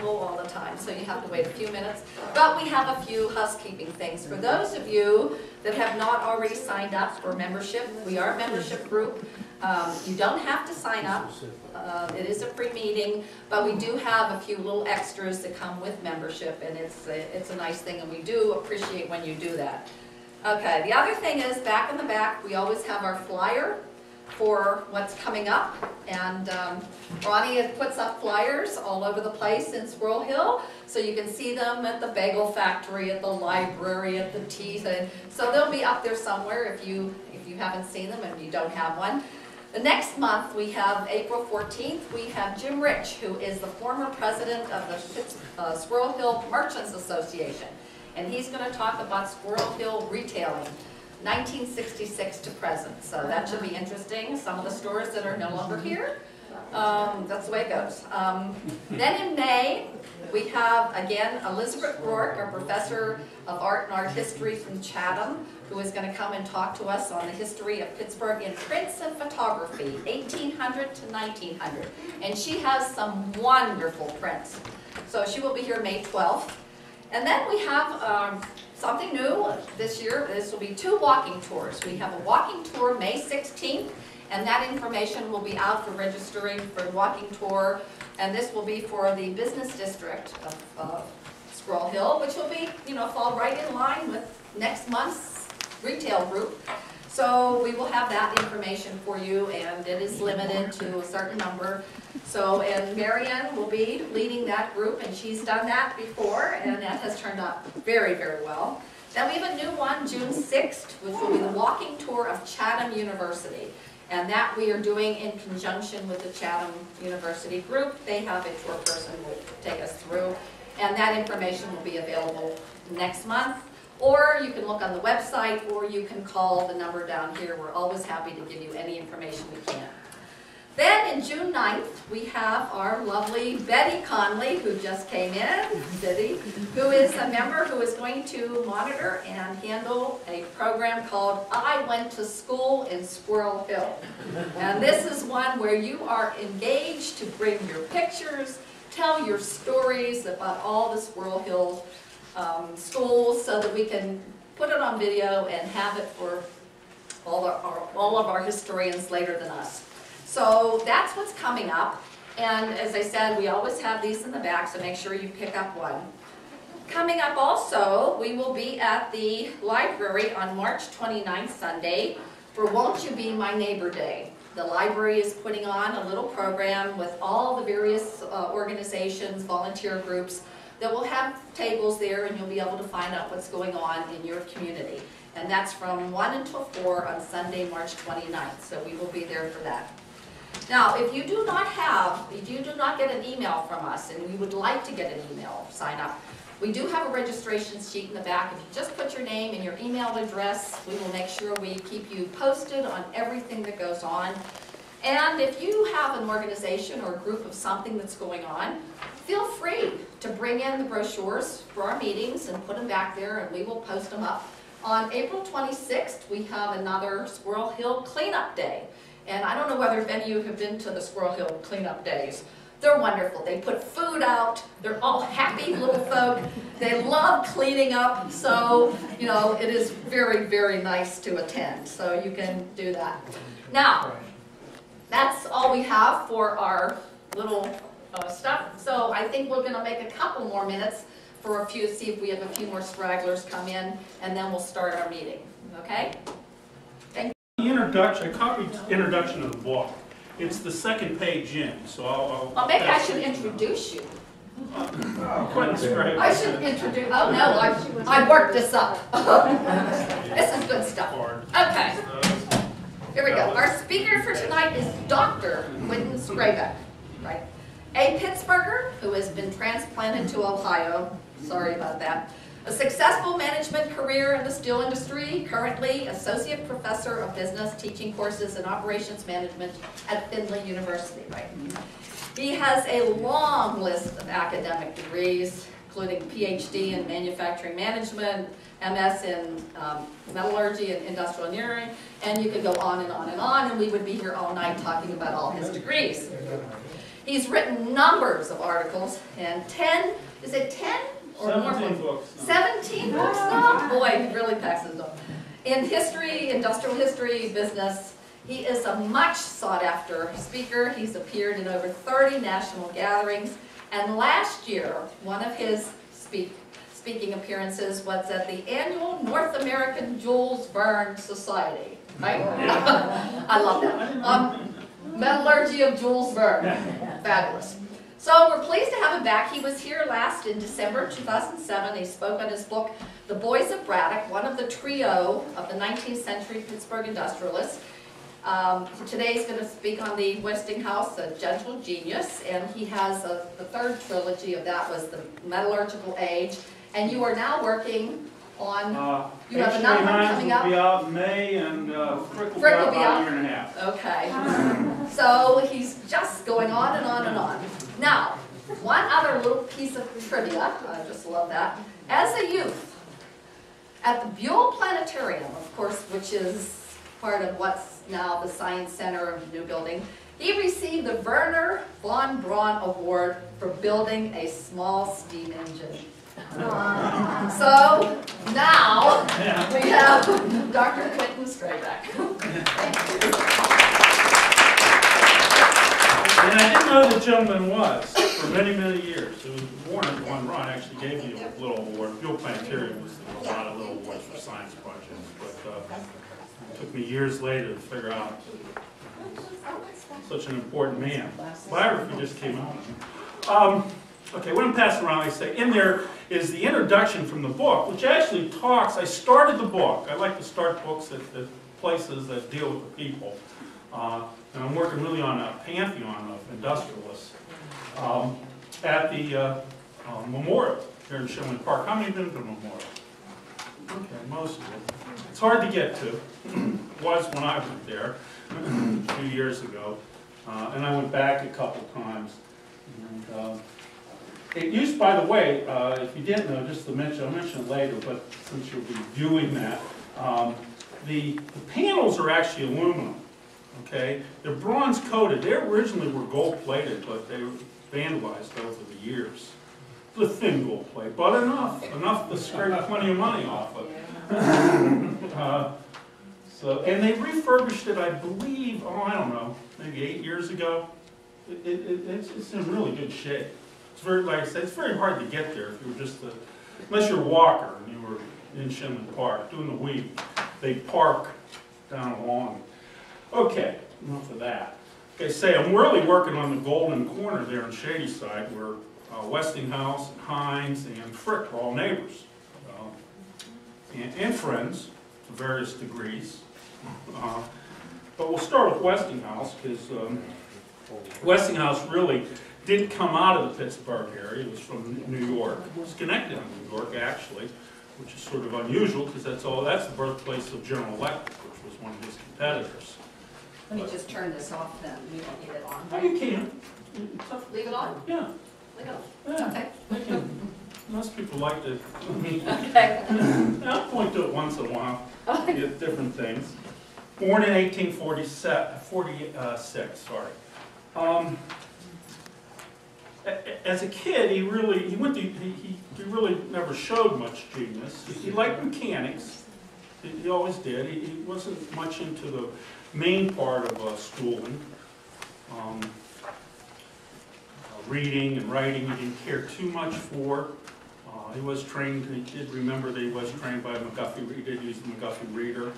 all the time, so you have to wait a few minutes. But we have a few housekeeping things. For those of you that have not already signed up for membership, we are a membership group. Um, you don't have to sign up. Uh, it is a free meeting, but we do have a few little extras that come with membership, and it's a, it's a nice thing, and we do appreciate when you do that. Okay, the other thing is, back in the back, we always have our flyer for what's coming up. And um, Ronnie puts up flyers all over the place in Squirrel Hill, so you can see them at the bagel factory, at the library, at the tea. So they'll be up there somewhere if you, if you haven't seen them and you don't have one. The next month, we have April 14th, we have Jim Rich, who is the former president of the uh, Squirrel Hill Merchants Association. And he's going to talk about Squirrel Hill retailing. 1966 to present. So that should be interesting. Some of the stores that are no longer here. Um, that's the way it goes. Um, then in May, we have, again, Elizabeth Rourke, our professor of art and art history from Chatham, who is going to come and talk to us on the history of Pittsburgh in prints and photography, 1800 to 1900. And she has some wonderful prints. So she will be here May 12th. And then we have um, something new this year. This will be two walking tours. We have a walking tour May 16th, and that information will be out for registering for the walking tour. And this will be for the business district of uh, Hill, which will be, you know, fall right in line with next month's retail group. So we will have that information for you, and it is limited to a certain number. So, and Marianne will be leading that group, and she's done that before, and that has turned out very, very well. Then we have a new one, June 6th, which will be the walking tour of Chatham University. And that we are doing in conjunction with the Chatham University group. They have a tour person who will take us through. And that information will be available next month. Or you can look on the website, or you can call the number down here. We're always happy to give you any information we can. Then in June 9th, we have our lovely Betty Conley, who just came in, Betty, who is a member who is going to monitor and handle a program called I Went to School in Squirrel Hill. And this is one where you are engaged to bring your pictures, tell your stories about all the Squirrel Hill um, schools so that we can put it on video and have it for all, our, all of our historians later than us. So that's what's coming up. And as I said, we always have these in the back, so make sure you pick up one. Coming up also, we will be at the library on March 29th, Sunday, for Won't You Be My Neighbor Day. The library is putting on a little program with all the various uh, organizations, volunteer groups, that will have tables there and you'll be able to find out what's going on in your community. And that's from 1 until 4 on Sunday, March 29th, so we will be there for that. Now, if you do not have, if you do not get an email from us, and we would like to get an email, sign up, we do have a registration sheet in the back. If you just put your name and your email address, we will make sure we keep you posted on everything that goes on. And if you have an organization or a group of something that's going on, feel free to bring in the brochures for our meetings and put them back there and we will post them up. On April 26th, we have another Squirrel Hill Cleanup Day. And I don't know whether any of you have been to the Squirrel Hill cleanup days. They're wonderful. They put food out. They're all happy little folk. They love cleaning up. So, you know, it is very, very nice to attend. So you can do that. Now, that's all we have for our little uh, stuff. So I think we're going to make a couple more minutes for a few, see if we have a few more stragglers come in, and then we'll start our meeting. Okay? Thank you. The introduction, I copied introduction of the book. It's the second page in, so I'll. I'll well, maybe I should introduce you. I should introduce, oh no, I, I worked this up. this is good stuff. Okay. Here we go. Our speaker for tonight is Dr. Quentin Sprague, right? A Pittsburgher who has been transplanted to Ohio. Sorry about that. A successful management career in the steel industry, currently Associate Professor of Business, teaching courses in Operations Management at Findlay University, right? He has a long list of academic degrees, including PhD in Manufacturing Management, MS in um, Metallurgy and Industrial Engineering, and you could go on and on and on, and we would be here all night talking about all his degrees. He's written numbers of articles and 10, is it 10 or more? Seventeen books. 17 books now? Boy, he really packs his up. In history, industrial history, business, he is a much sought-after speaker. He's appeared in over 30 national gatherings. And last year, one of his speak, speaking appearances was at the annual North American Jules Verne Society. Right? I love that. Um, Metallurgy of Jules Verne. Fabulous. So we're pleased to have him back. He was here last in December 2007. He spoke on his book, The Boys of Braddock, one of the trio of the 19th century Pittsburgh industrialists. Um, today he's going to speak on the Westinghouse, A Gentle Genius, and he has a, the third trilogy of that was the Metallurgical Age. And you are now working on, Uh, You have H.J. another one Heinz coming will up? be out in May, and uh, Frick will be Frick out will be about out. a year and a half. okay. So he's just going on and on and on. Now, one other little piece of trivia, I just love that. As a youth, at the Buhl Planetarium, of course, which is part of what's now the Science Center of the new building, he received the Wernher von Braun Award for building a small steam engine. So now we have Dr. Quentin Skrabec. And I didn't know the gentleman was for many, many years. It was Wernher von Braun actually gave me a little award. Buhl Planetarium was a lot of little awards for science projects, but uh, it took me years later to figure out such an important man. Biography just came out. Um, okay, what I'm passing around, I say, in there is the introduction from the book, which actually talks, I started the book. I like to start books at, at places that deal with the people. Uh, and I'm working really on a pantheon of industrialists um, at the uh, uh, memorial here in Schenley Park. How many have been to the memorial? Okay, most of it. It's hard to get to. Was when I went there a few years ago, uh, and I went back a couple times. And, uh, it used, by the way, uh, if you didn't know, just to mention, I'll mention it later, but since you'll be viewing that, um, the, the panels are actually aluminum, okay? They're bronze coated. They originally were gold plated, but they were vandalized over the years. The thin gold plate, but enough, enough to scrape plenty of money off of. Uh, So, and they refurbished it, I believe, oh, I don't know, maybe eight years ago. It, it, it- it's, it's in really good shape. Very, like I said, it's very hard to get there if you were just a, unless you're a walker and you were in Schenley Park doing the week. They park down along. Okay, enough of that. Okay, say, I'm really working on the golden corner there in Shady Side where uh, Westinghouse, and Heinz, and Frick are all neighbors. Uh, And, and friends to various degrees. Uh, But we'll start with Westinghouse, because Westinghouse really didn't come out of the Pittsburgh area, it was from New York. It was connected in New York, actually, which is sort of unusual, because that's all, that's the birthplace of General Electric, which was one of his competitors. Let me just turn this off then, we don't need it on. Oh, you can. Leave it on? Yeah, Leave it on. yeah, Okay. they can. Most people like to, Okay. I'll point to it once in a while. Okay. get different things. Born in 1846, 46, sorry. Um, As a kid, he really, he went to, he, he he really never showed much genius. He- liked mechanics, he he always did. He he wasn't much into the main part of uh, schooling. Um, uh, Reading and writing, he didn't care too much for. Uh, He was trained, he did remember that he was trained by McGuffey, he did use the McGuffey reader.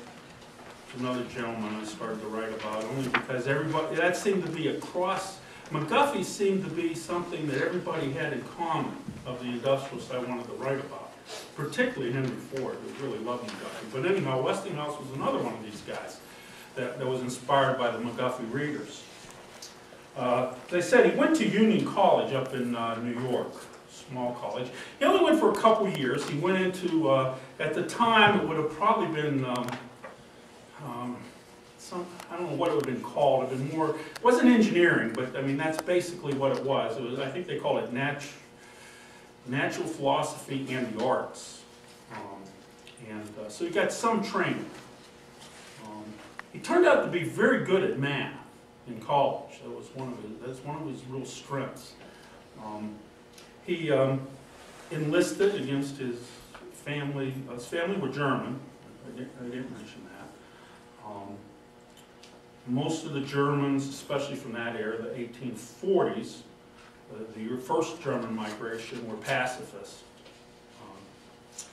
Another gentleman I started to write about, only because everybody, that seemed to be a cross, McGuffey seemed to be something that everybody had in common of the industrialists I wanted to write about, particularly Henry Ford, who really loved McGuffey. But anyhow, Westinghouse was another one of these guys that, that was inspired by the McGuffey readers. Uh, They said he went to Union College up in uh, New York, small college. He only went for a couple years. He went into, uh, at the time, it would have probably been, um, um, some, I don't know what it would have been called, it been more, it wasn't engineering, but I mean, that's basically what it was. It was, I think they call it nat, natural philosophy and the arts. Um, And uh, so he got some training. Um, He turned out to be very good at math. in college. That was one of his, that's one of his real strengths. Um, He um, enlisted against his family, his family were German, I didn't, I didn't mention that. Um, Most of the Germans, especially from that era, the eighteen forties, the first German migration were pacifists. Um,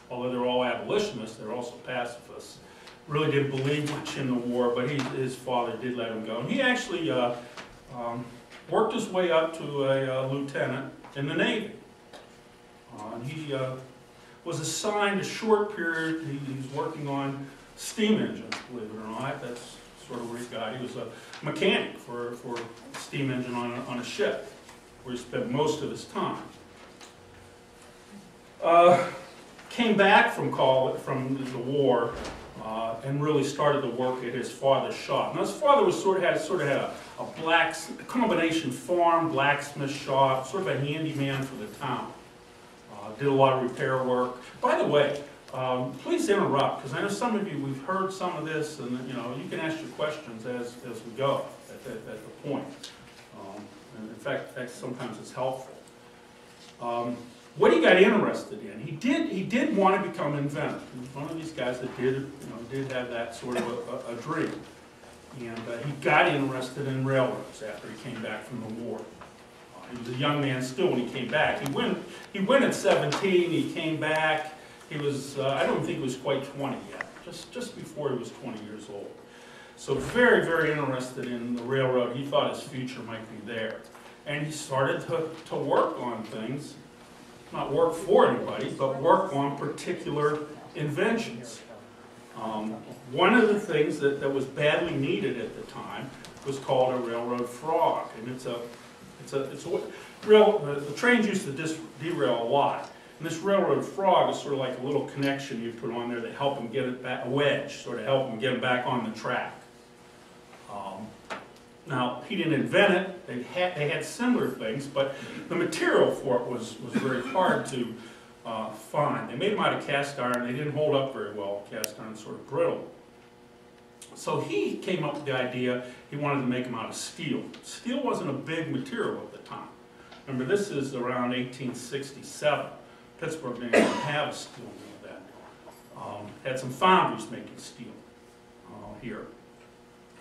Although they're all abolitionists, they're also pacifists. Really didn't believe much in the war, but he, his father did let him go. And he actually, uh, um, worked his way up to a uh, lieutenant in the Navy. Uh, and he, uh, was assigned a short period, he, he was working on steam engines, believe it or not, that's of where he was a mechanic for, for a steam engine on a, on a ship, where he spent most of his time. Uh, came back from college, from the war, uh, and really started to work at his father's shop. Now, his father was sort of had, sort of had a, a black, a combination farm, blacksmith shop, sort of a handyman for the town. Uh, did a lot of repair work. By the way, um, please interrupt, because I know some of you, we've heard some of this, and, you know, you can ask your questions as, as we go, at, at, at the point. Um, and in fact, sometimes it's helpful. Um, what he got interested in, he did, he did want to become an inventor. He was one of these guys that did, you know, did have that sort of a, a, a dream. And uh, he got interested in railroads after he came back from the war. Uh, He was a young man still when he came back. He went, he went at 17, he came back, he was, uh, I don't think he was quite 20 yet, just, just before he was 20 years old. So very, very interested in the railroad. He thought his future might be there. And he started to, to work on things, not work for anybody, but work on particular inventions. Um, One of the things that, that was badly needed at the time was called a railroad frog. And it's a, it's a, it's a, rail, the, the trains used to dis, derail a lot. And this railroad frog is sort of like a little connection you put on there to help them get it back, a wedge, sort of help them get them back on the track. Um, Now, he didn't invent it, they had, they had similar things, but the material for it was, was very hard to uh, find. They made them out of cast iron, they didn't hold up very well, cast iron sort of brittle. So he came up with the idea, he wanted to make them out of steel. Steel wasn't a big material at the time. Remember, this is around 1867. Pittsburgh didn't have a steel mill then. Um, Had some foundries making steel uh, here.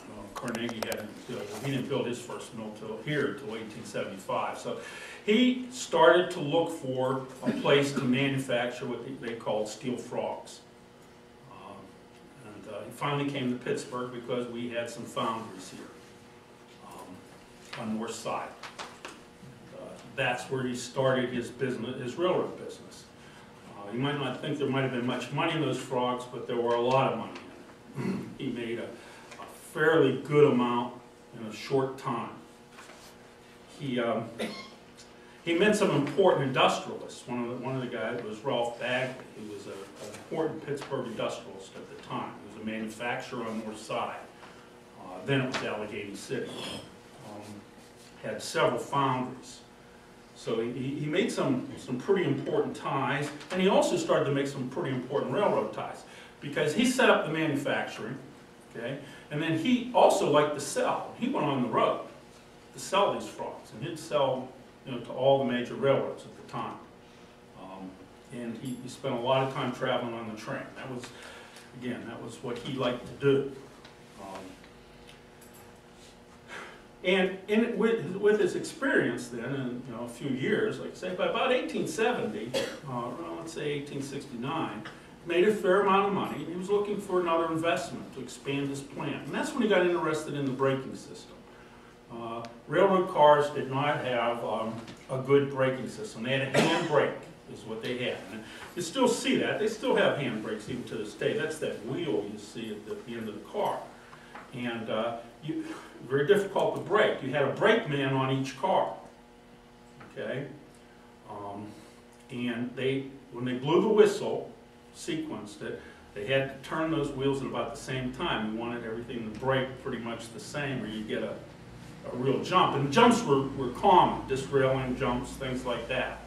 Uh, Carnegie hadn't built, he didn't build his first mill till here till 1875. So he started to look for a place to manufacture what they- they called steel frogs. Um, And uh, he finally came to Pittsburgh because we had some foundries here um, on the north side. Uh, That's where he started his business, his railroad business. You might not think there might have been much money in those frogs, but there were a lot of money in it. He made a a fairly good amount in a short time. He, um, he met some important industrialists. One of the, one of the guys was Ralph Bagaley. He was a- an important Pittsburgh industrialist at the time. He was a manufacturer on the North Side. Uh, Then it was Allegheny City. Um, Had several foundries. So he, he made some, some pretty important ties, and he also started to make some pretty important railroad ties. Because he set up the manufacturing, okay? And then he also liked to sell. He went on the road to sell these frogs, and he'd sell, you know, to all the major railroads at the time. Um, And he, he spent a lot of time traveling on the train. That was, again, that was what he liked to do. Um, And in, with, with his experience then, in, you know, a few years, like I say, by about eighteen seventy, uh, well, let's say eighteen sixty-nine, made a fair amount of money, he was looking for another investment to expand his plant. And that's when he got interested in the braking system. Uh, Railroad cars did not have um, a good braking system. They had a hand brake, is what they had. And you still see that, they still have hand brakes even to this day. That's that wheel you see at the, the end of the car. And uh, you, very difficult to brake. You had a brake man on each car, okay? Um, And they, when they blew the whistle, sequenced it, they had to turn those wheels at about the same time. You wanted everything to brake pretty much the same, or you get a, a real jump. And jumps were, were common, disrailing jumps, things like that.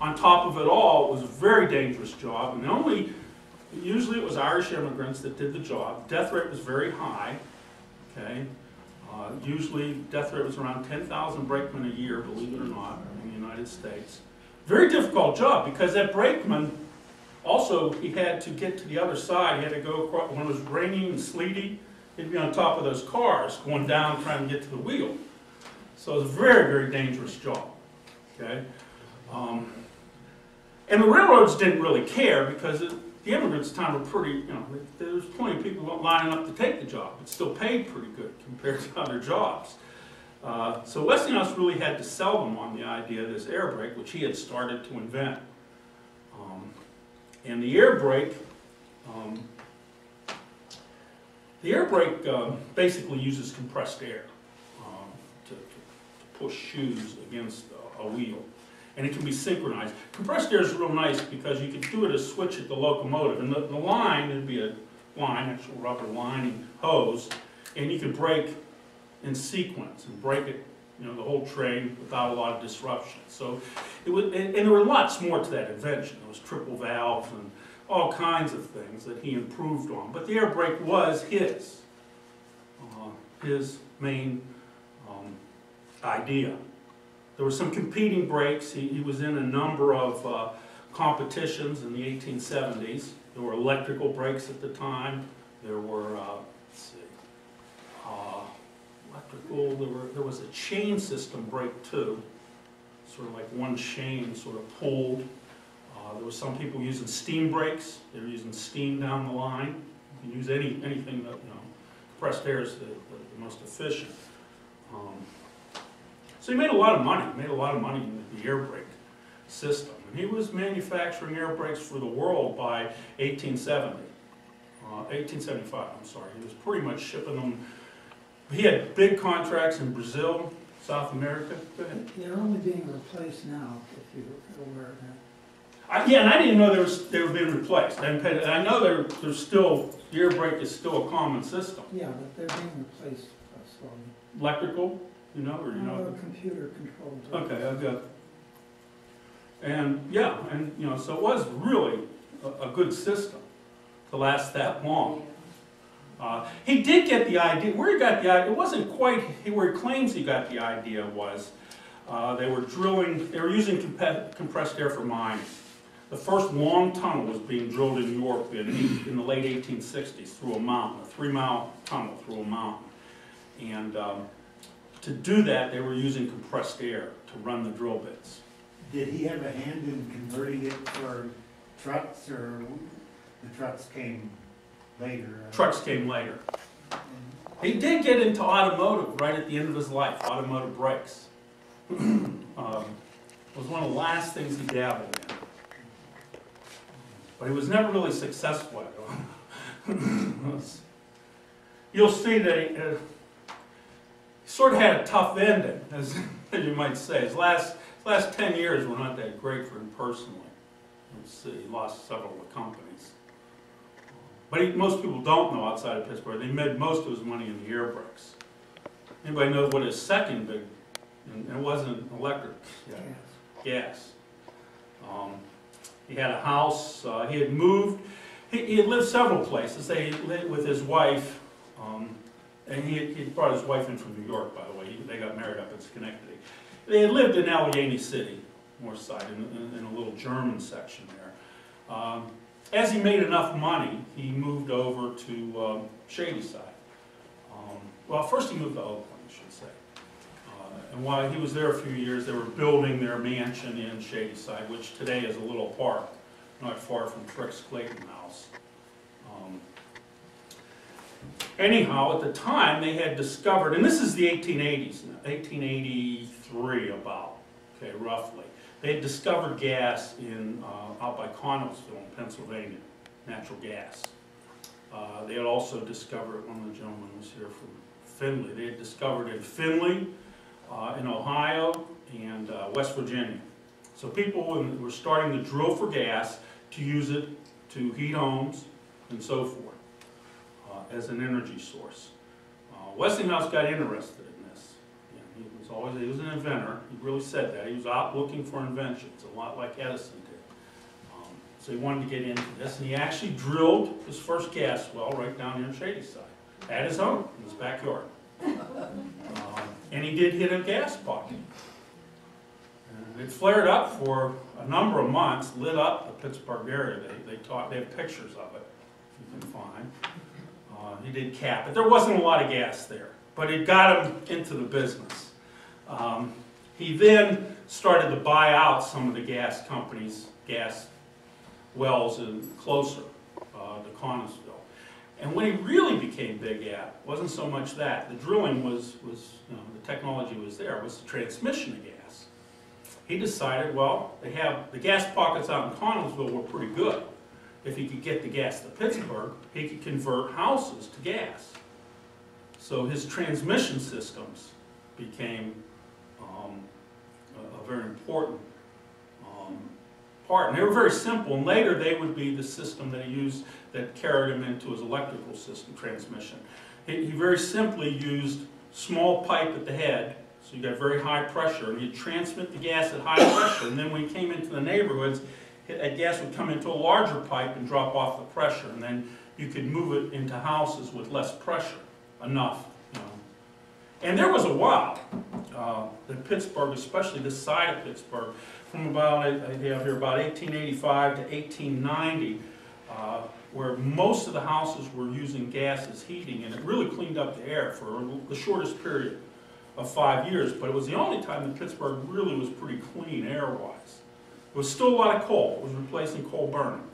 On top of it all, it was a very dangerous job, and only, usually it was Irish immigrants that did the job. Death rate was very high, okay? Uh, Usually, death rate was around 10,000 brakemen a year, believe it or not, in the United States. Very difficult job, because that brakeman, also, he had to get to the other side, he had to go across, when it was raining and sleety, he'd be on top of those cars, going down, trying to get to the wheel. So it was a very, very dangerous job, okay? Um, And the railroads didn't really care, because it- the immigrants time were pretty, you know, there was plenty of people lining up to take the job. It still paid pretty good compared to other jobs. Uh, So Westinghouse really had to sell them on the idea of this air brake, which he had started to invent. Um, And the air brake, um, the air brake um, basically uses compressed air um, to to push shoes against a wheel. And it can be synchronized. Compressed air is real nice because you can do it as switch at the locomotive. And the, the line, it'd be a line, actual rubber lining hose, and you can brake in sequence and brake it, you know, the whole train without a lot of disruption. So it was, and, and there were lots more to that invention. There was triple valves and all kinds of things that he improved on. But the air brake was his, uh, his main um, idea. There were some competing brakes. He, he was in a number of uh, competitions in the 1870s. There were electrical brakes at the time. There were, uh, let's see, uh, electrical, there were, there was a chain system brake too. Sort of like one chain sort of pulled. Uh, there were some people using steam brakes. They were using steam down the line. You can use any, anything that, you know, compressed air is the, the the most efficient. Um, so he made a lot of money, made a lot of money in the air brake system. And he was manufacturing air brakes for the world by 1870, uh, 1875, I'm sorry. He was pretty much shipping them. He had big contracts in Brazil, South America. They're only being replaced now, if you're aware of that. I, yeah, and I didn't know they was, they were being replaced. I, I know they're, they're still, the air brake is still a common system. Yeah, but they're being replaced slowly. Electrical, you know, or you know? Uh, Computer controlled. Okay, I've got, and, yeah, and, you know, so it was really a, a good system to last that long. Uh, he did get the idea, where he got the idea, it wasn't quite where he claims he got the idea was, uh, they were drilling, they were using compe- compressed air for mining. The first long tunnel was being drilled in New York in, in the late 1860s through a mountain, a three-mile tunnel through a mountain. And um, to do that, they were using compressed air to run the drill bits. Did he have a hand in converting it for trucks, or the trucks came later? Trucks came later. He did get into automotive right at the end of his life, automotive brakes. Um, Was one of the last things he dabbled in. But he was never really successful at it. You'll see that he uh, sort of had a tough ending, as you might say. His last, his last ten years were not that great for him personally. Let's see, he lost several of the companies. But he, most people don't know outside of Pittsburgh, they made most of his money in the air brakes. Anybody know what his second big, and it wasn't electric, yeah, gas. Um, He had a house, uh, he had moved, he, he had lived several places, they lived with his wife, um, and he, he brought his wife in from New York, by the way, He- they got married up in Schenectady. They had lived in Allegheny City, north side, in, in- in a little German section there. Um, As he made enough money, he moved over to um, Shady Side. Um, Well, first he moved to Oakland, I should say. Uh, And while he was there a few years, they were building their mansion in Shady Side, which today is a little park, not far from Frick's Clayton House. Um, Anyhow, at the time, they had discovered, and this is the 1880s, 1883 about, okay, roughly. They had discovered gas in, uh, out by Connellsville in Pennsylvania, natural gas. Uh, They had also discovered, one of the gentlemen was here from Findlay, they had discovered in Findlay, uh, in Ohio, and uh, West Virginia. So people were starting to drill for gas to use it to heat homes and so forth, as an energy source. Uh, Westinghouse got interested in this. He was always, he was an inventor, he really said that, he was out looking for inventions, a lot like Edison did. Um, So he wanted to get into this, and he actually drilled his first gas well right down here in Shady Side, at his home, in his backyard. and he did hit a gas pocket. And it flared up for a number of months, lit up the Pittsburgh area. They, they taught, they have pictures of it, you can find. He did cap it. There wasn't a lot of gas there, but it got him into the business. Um, he then started to buy out some of the gas companies, gas wells in closer uh, to Connellsville. And when he really became big at, wasn't so much that, the drilling was, was, you know, the technology was there, was the transmission of gas. He decided, well, they have, the gas pockets out in Connellsville were pretty good. If he could get the gas to Pittsburgh, he could convert houses to gas. So his transmission systems became um, a, a very important um, part. And they were very simple, and later they would be the system that he used that carried him into his electrical system transmission. He, he very simply used small pipe at the head, so you got very high pressure, and you transmit the gas at high pressure, and then when you came into the neighborhoods, that gas would come into a larger pipe and drop off the pressure, and then you could move it into houses with less pressure, enough, you know. And there was a while, uh, that Pittsburgh, especially this side of Pittsburgh, from about, I have here, about 1885 to 1890, uh, where most of the houses were using gas as heating, and it really cleaned up the air for the shortest period of five years, but it was the only time that Pittsburgh really was pretty clean air-wise. It was still a lot of coal. It was replacing coal burning.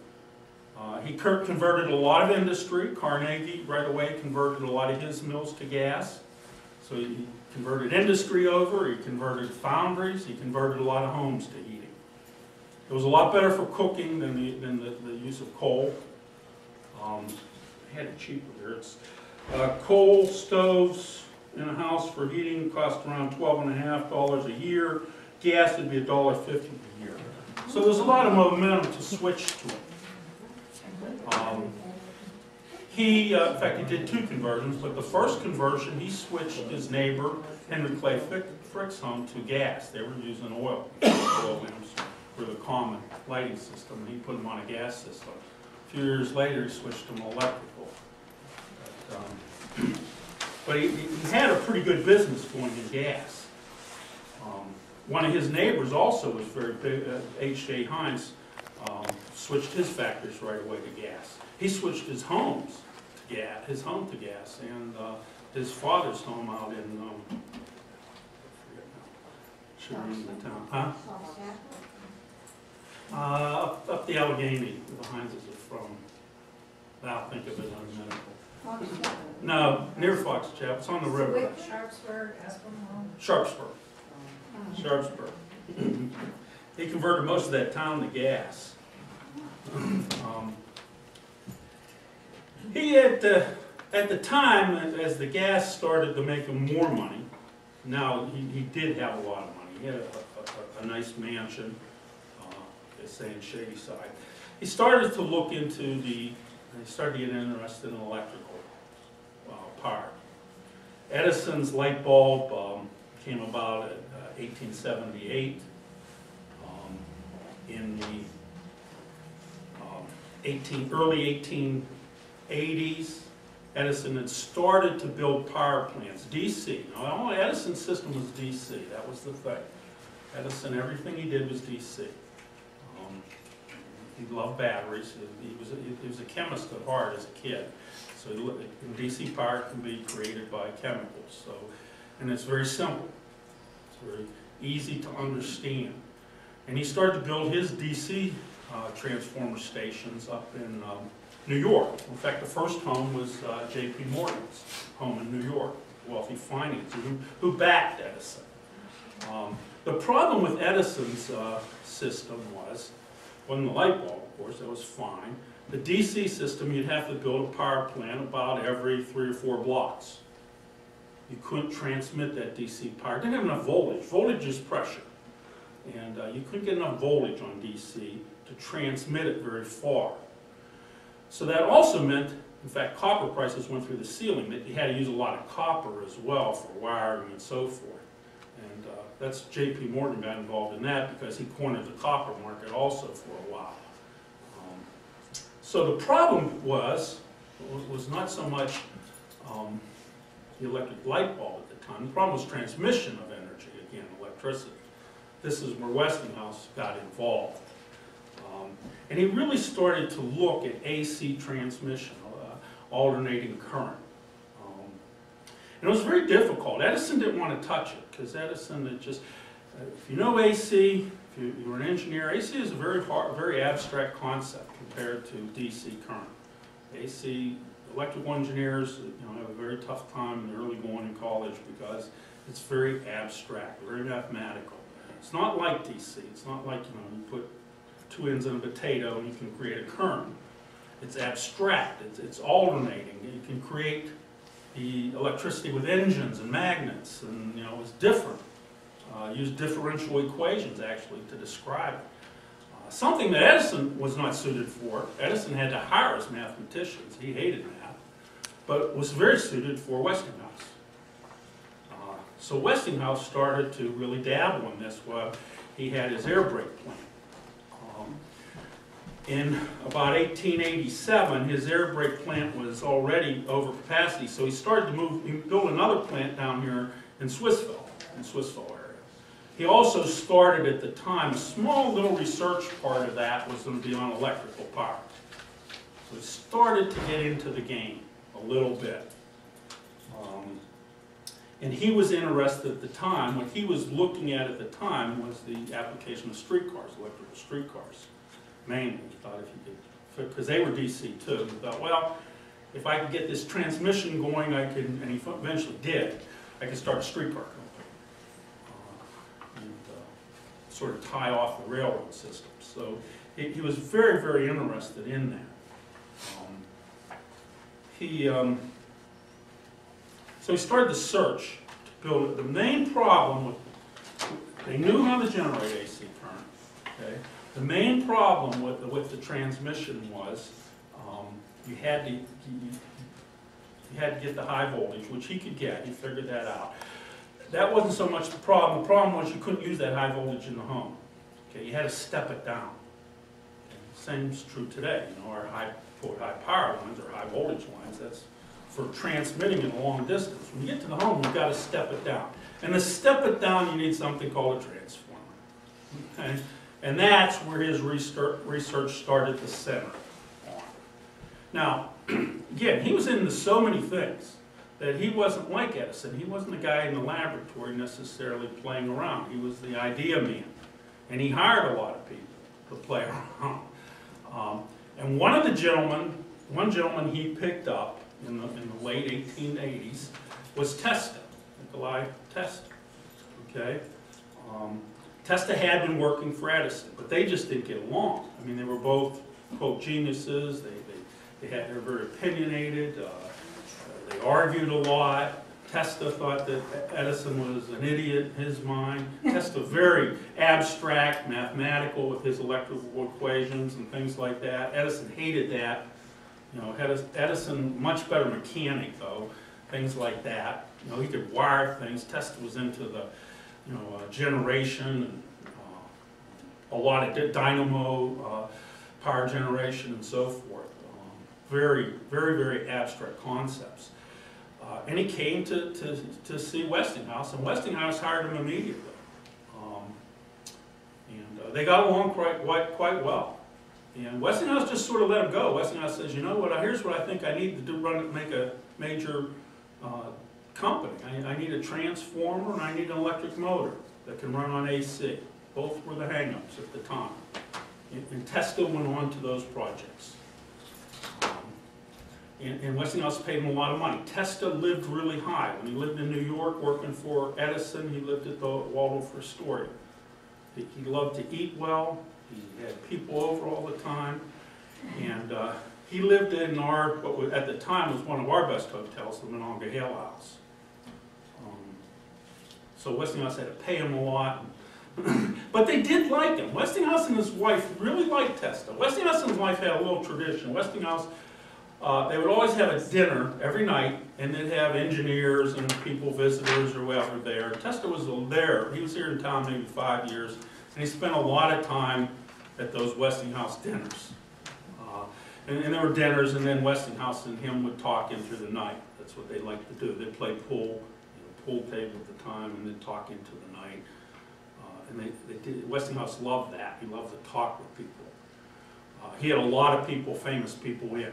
Uh, he converted a lot of industry. Carnegie right away converted a lot of his mills to gas. So he converted industry over, he converted foundries, he converted a lot of homes to heating. It was a lot better for cooking than the, than the, the use of coal. Um, I had it cheaper here. It's, uh, coal stoves in a house for heating cost around $12.5 a year. Gas would be $1.50 so there's a lot of momentum to switch to it. Um, He, uh, in fact, he did two conversions, but the first conversion, he switched his neighbor, Henry Clay Frick- Frick's home to gas. They were using oil, oil lamps for the common lighting system, and he put them on a gas system. A few years later, he switched them electrical. But, um, But he, he had a pretty good business going in gas. Um, One of his neighbors also was very big, uh, H.J. Heinz, um, switched his factories right away to gas. He switched his homes to gas, his home to gas, and uh, his father's home out in, um, I forget now. Should remember the town, huh? Uh, up, up the Allegheny, the Heinzes are from, I'll think of it in a minute. No, near Fox Chapel, it's on the river. Sharpsburg, Aspinwall. Sharpsburg, Sharpsburg. He converted most of that town to gas. Um, He had, uh, at the time, as the gas started to make him more money, now, he, he did have a lot of money. He had a, a, a- nice mansion, uh, they say in Shady Side. He started to look into the, he started to get interested in electrical uh, power. Edison's light bulb um, came about uh, 1878. Um, In the um, 18, early 1880s, Edison had started to build power plants, DC. Now, Edison's system was DC, that was the thing. Edison, everything he did was DC. Um, He loved batteries, he was, a- he was a chemist at heart as a kid. So DC power can be created by chemicals, so, and it's very simple. Very easy to understand. And he started to build his DC uh, transformer stations up in um, New York. In fact, the first home was uh, J.P. Morgan's home in New York, wealthy financier, who, who backed Edison. Um, The problem with Edison's uh, system was, wasn't the light bulb, of course, that was fine. The DC system, you'd have to build a power plant about every three or four blocks. You couldn't transmit that DC power, It didn't have enough voltage, voltage is pressure. And uh, you couldn't get enough voltage on DC to transmit it very far. So that also meant, in fact, copper prices went through the ceiling, that you had to use a lot of copper as well for wiring and so forth. And uh, that's J.P. Morgan got involved in that because he cornered the copper market also for a while. Um, So the problem was, was not so much um, the electric light bulb at the time. The problem was transmission of energy, again, electricity. This is where Westinghouse got involved. Um, And he really started to look at AC transmission, uh, alternating current. Um, And it was very difficult. Edison didn't want to touch it, because Edison had just, uh, if you know AC, if you- you're an engineer, AC is a very hard, very abstract concept compared to DC current. AC, electrical engineers, you know, have a very tough time in the early going in college because it's very abstract, very mathematical. It's not like DC, it's not like, you know, you put two ends in a potato and you can create a current. It's abstract, it's, it's alternating, you can create the electricity with engines and magnets, and, you know, it's different. Uh, use differential equations, actually, to describe it. Uh, Something that Edison was not suited for, Edison had to hire his mathematicians, he hated math, but was very suited for Westinghouse. Uh, So Westinghouse started to really dabble in this, while he had his air brake plant. Um, In about 1887, his air brake plant was already over capacity, so he started to move, he built another plant down here in Swissvale, in Swissvale area. He also started at the time, a small little research part of that was going to be on electrical power. So he started to get into the game a little bit. Um, And he was interested at the time, what he was looking at at the time was the application of streetcars, electrical streetcars, mainly. He thought if he could, because they were DC too, he thought, well, if I could get this transmission going, I could, and he eventually did, I could start a streetcar company. Uh, And uh, sort of tie off the railroad system. So he, he was very, very interested in that. Um, He, um, so he started the search to build it. The main problem with, they knew how to generate AC current, okay? The main problem with, with the transmission was, um, you had to, you, you had to get the high voltage, which he could get, he figured that out. That wasn't so much the problem, the problem was you couldn't use that high voltage in the home. Okay, you had to step it down. Same's true today, you know, our high, quote, high power lines or high voltage lines, that's for transmitting in a long distance. When you get to the home, you've got to step it down. And to step it down, you need something called a transformer. Okay? And that's where his research, started to center on. Now, again, he was into so many things that he wasn't like Edison. He wasn't the guy in the laboratory necessarily playing around. He was the idea man. And he hired a lot of people to play around. Um, and one of the gentlemen, one gentleman he picked up in the, in the late 1880s was Tesla, Nikolai Tesla. Okay? Um, Tesla had been working for Edison, but they just didn't get along. I mean, they were both, quote, geniuses. They, they, they, had, they were very opinionated. Uh, they argued a lot. Tesla thought that Edison was an idiot in his mind. Tesla very abstract, mathematical with his electrical equations and things like that. Edison hated that. You know, Edison, much better mechanic though, things like that. You know, he could wire things. Tesla was into the, you know, uh, generation and uh, a lot of dynamo uh, power generation and so forth. Um, very, very, very abstract concepts. Uh, and he came to, to, to see Westinghouse, and Westinghouse hired him immediately. Um, and uh, they got along quite, quite, quite well. And Westinghouse just sort of let him go. Westinghouse says, you know what, here's what I think I need to do, run, make a major uh, company. I, I need a transformer and I need an electric motor that can run on AC. Both were the hangups at the time. And, and Tesla went on to those projects. And, and Westinghouse paid him a lot of money. Tesla lived really high. When he lived in New York working for Edison, he lived at the Waldorf Astoria. He, loved to eat well. He had people over all the time. And uh, he lived in our, what was, at the time was one of our best hotels, the Monongahela House. Um, so Westinghouse had to pay him a lot. but they did like him. Westinghouse and his wife really liked Tesla. Westinghouse and his wife had a little tradition. Westinghouse uh, they would always have a dinner every night, and they'd have engineers and people, visitors or whoever there. Tesla was there. He was here in town maybe five years, and he spent a lot of time at those Westinghouse dinners. Uh, and, and there were dinners, and then Westinghouse and him would talk in through the night. That's what they liked to do. They'd play pool, you know, pool table at the time and then talk into the night. Uh, And they, they did, Westinghouse loved that, he loved to talk with people. Uh, He had a lot of people, famous people in.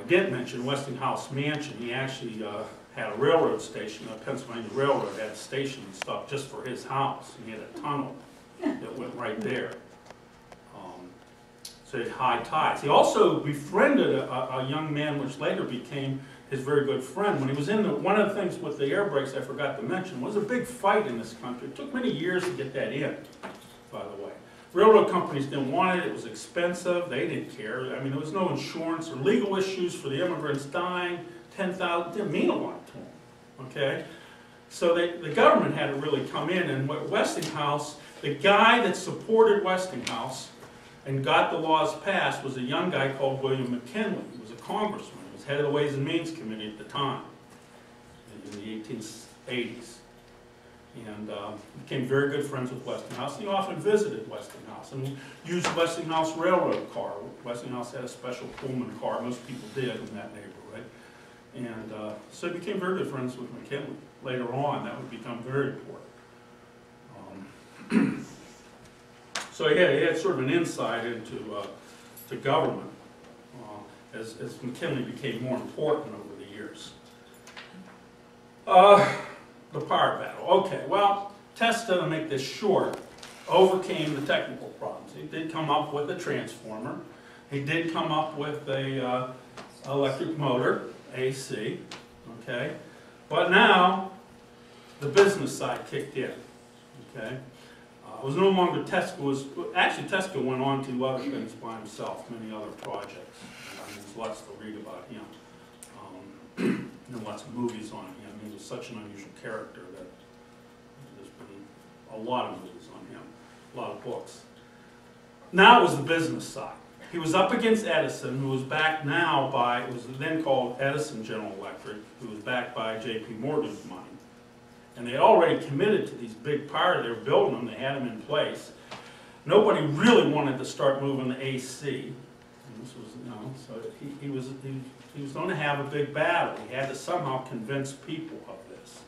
I did mention Westinghouse Mansion, he actually uh, had a railroad station, uh, Pennsylvania Railroad had a station and stuff just for his house. He had a tunnel that went right there. Um, So he had high ties. He also befriended a, a- a young man which later became his very good friend. When he was in the, one of the things with the air brakes I forgot to mention was a big fight in this country. It took many years to get that in. Railroad companies didn't want it, it was expensive, they didn't care. I mean, there was no insurance or legal issues for the immigrants dying, ten thousand, didn't mean a lot to them, okay? So they, the government had to really come in, and Westinghouse, the guy that supported Westinghouse and got the laws passed was a young guy called William McKinley. He was a congressman, he was head of the Ways and Means Committee at the time, in the eighteen eighties. And uh, became very good friends with Westinghouse. He often visited Westinghouse and used Westinghouse railroad car. Westinghouse had a special Pullman car, most people did in that neighborhood. And uh, so he became very good friends with McKinley. Later on, that would become very important. Um, So he had, he had sort of an insight into, uh, to government uh, as, as McKinley became more important over the years. Uh, the power battle, okay, well, Tesla, to make this short, overcame the technical problems. He did come up with a transformer. He did come up with a, uh, electric motor, AC, okay? But now, the business side kicked in, okay? Uh, It was no longer Tesla, was, actually Tesla went on to other things by himself, many other projects. I mean, There's lots to read about him. Um, And lots of movies on him. He was such an unusual character that there's been a lot of movies on him, a lot of books. Now it was the business side. He was up against Edison, who was backed now by, it was then called Edison General Electric, who was backed by J.P. Morgan's money. And they had already committed to these big power, they were building them, they had them in place. Nobody really wanted to start moving the AC. And this was, you know, so he, he was, he, he was gonna have a big battle. He had to somehow convince people of this.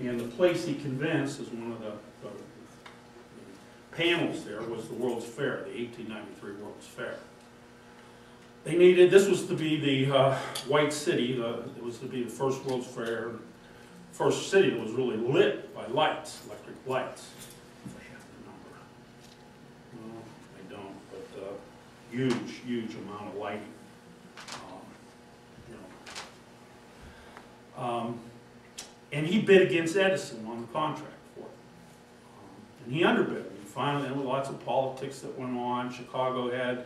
And the place he convinced is one of the, the panels there was the World's Fair, the eighteen ninety-three World's Fair. They needed, this was to be the, uh, White City, the, it was to be the first World's Fair, first city that was really lit by lights, electric lights. I don't, but, uh, huge, huge amount of lighting. Um, you know. Um, And he bid against Edison on the contract for it. Um, And he underbid, and finally, there were lots of politics that went on, Chicago had,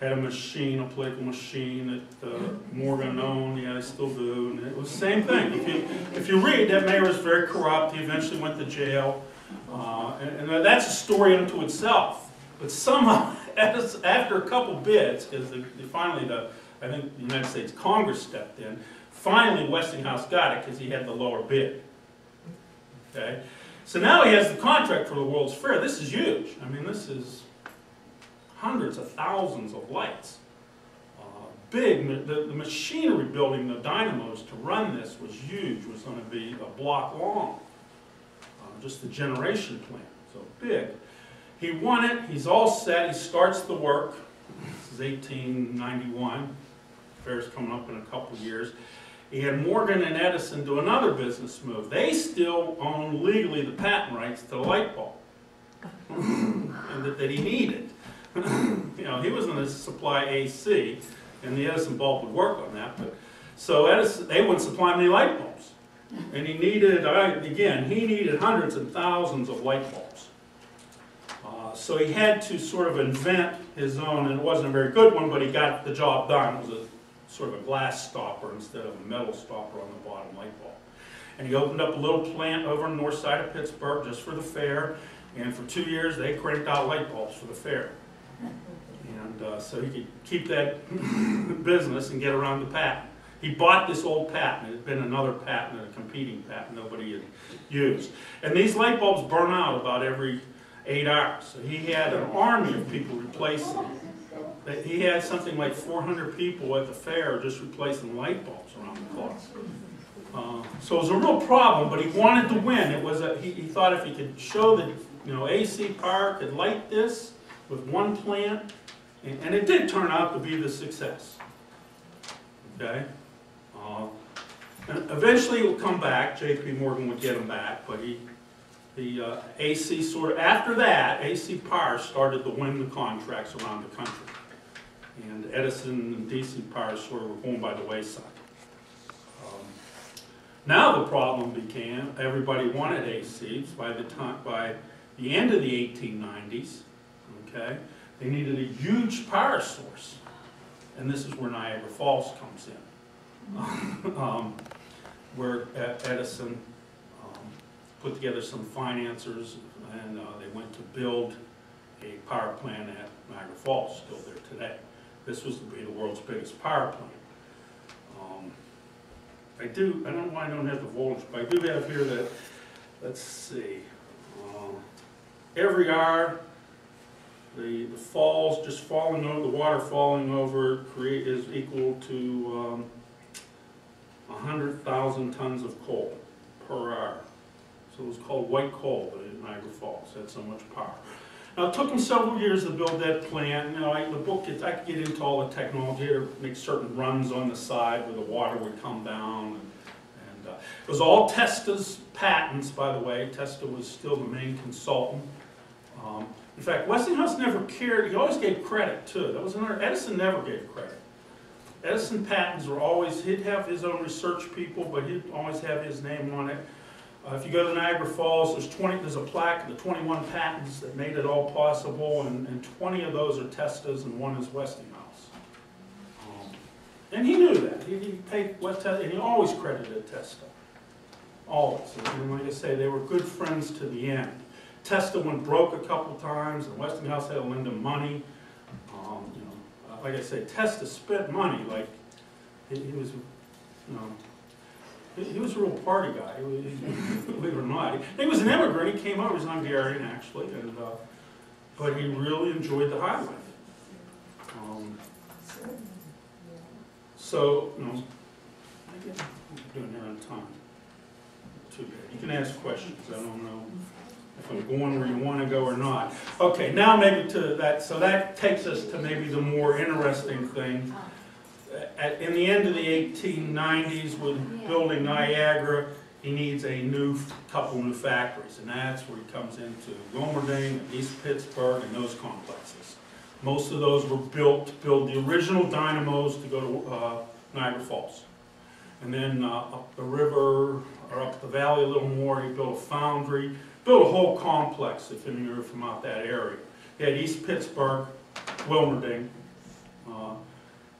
had a machine, a political machine that uh, Morgan owned, yeah, they still do, and it was the same thing. If you, if you read, that mayor was very corrupt, he eventually went to jail, uh, and, and that's a story unto itself. But somehow, after a couple bids, because finally the, I think the United States Congress stepped in, finally Westinghouse got it because he had the lower bid. Okay? So now he has the contract for the World's Fair. This is huge. I mean, this is hundreds of thousands of lights. Uh, Big, the, the machinery building, the dynamos to run this was huge, it was gonna be a block long. Uh, Just the generation plant, so big. He won it, he's all set, he starts the work. This is eighteen ninety-one. Fair's coming up in a couple of years. had Morgan and Edison do another business move. They still own legally the patent rights to the light bulb. And that, that he needed. You know, he was gonna supply AC, and the Edison bulb would work on that, but, so Edison, they wouldn't supply any light bulbs. And he needed, again, he needed hundreds and thousands of light bulbs. Uh, So he had to sort of invent his own, and it wasn't a very good one, but he got the job done. It was a sort of a glass stopper instead of a metal stopper on the bottom light bulb. And he opened up a little plant over on the north side of Pittsburgh just for the fair, and for two years, they cranked out light bulbs for the fair. And uh, so he could keep that business and get around the patent. He bought this old patent, it had been another patent, a competing patent nobody had used. And these light bulbs burn out about every eight hours. So he had an army of people replacing them. That He had something like four hundred people at the fair just replacing light bulbs around the clock. Uh, So it was a real problem, but he wanted to win. It was, a- he, he thought if he could show that, you know, AC Power could light this with one plant, and, and it did turn out to be the success. Okay? Uh, And eventually it would come back, JP Morgan would get him back, but he, the uh, AC sort of, after that, AC Power started to win the contracts around the country. And Edison and DC Power sort of were going by the wayside. Um, Now the problem became, everybody wanted ACs by the time, by the end of the eighteen nineties, okay? They needed a huge power source, and this is where Niagara Falls comes in. Um, Where Edison um, put together some financiers, and uh, they went to build a power plant at Niagara Falls, still there today. This was to be the world's biggest power plant. Um, I do, I don't know why I don't have the voltage, but I do have here that, let's see. um, Every hour, the, the falls, just falling over, the water falling over create, is equal to, um, a hundred thousand tons of coal per hour. So it was called white coal in Niagara Falls, had so much power. Now, it took them several years to build that plant, know, I, the book, gets- I could get into all the technology, to make certain runs on the side where the water would come down, and, and, uh, it was all Tesla's patents, by the way, Tesla was still the main consultant. Um, In fact, Westinghouse never cared, he always gave credit too, that was another, Edison never gave credit. Edison patents were always, he'd have his own research people, but he'd always have his name on it. Uh, if you go to Niagara Falls, there's twenty, there's a plaque, of the twenty-one patents that made it all possible, and, and twenty of those are Teslas and one is Westinghouse. Um, And he knew that, he, he paid West and he always credited Tesla. Always, and like I say, they were good friends to the end. Tesla went broke a couple times, and Westinghouse had to lend him money. Um, you know, uh, like I say, Tesla spent money, like, he, he was, you know, he, was a real party guy, believe it or not. He, was an immigrant, he came over, he was Hungarian actually, and, uh, but he really enjoyed the high life. Um, So, you I'm doing here on time. Too bad, you can ask questions, I don't know if I'm going where you want to go or not. Okay, now maybe to that, so that takes us to maybe the more interesting thing. At, in the end of the eighteen nineties, with building Niagara, he needs a new, couple new factories, and that's where he comes into Wilmerding, and East Pittsburgh, and those complexes. Most of those were built, to build the original dynamos to go to, uh, Niagara Falls. And then, uh, up the river, or up the valley a little more, he built a foundry, built a whole complex, if any of you are from out that area. He had East Pittsburgh, Wilmerding, uh,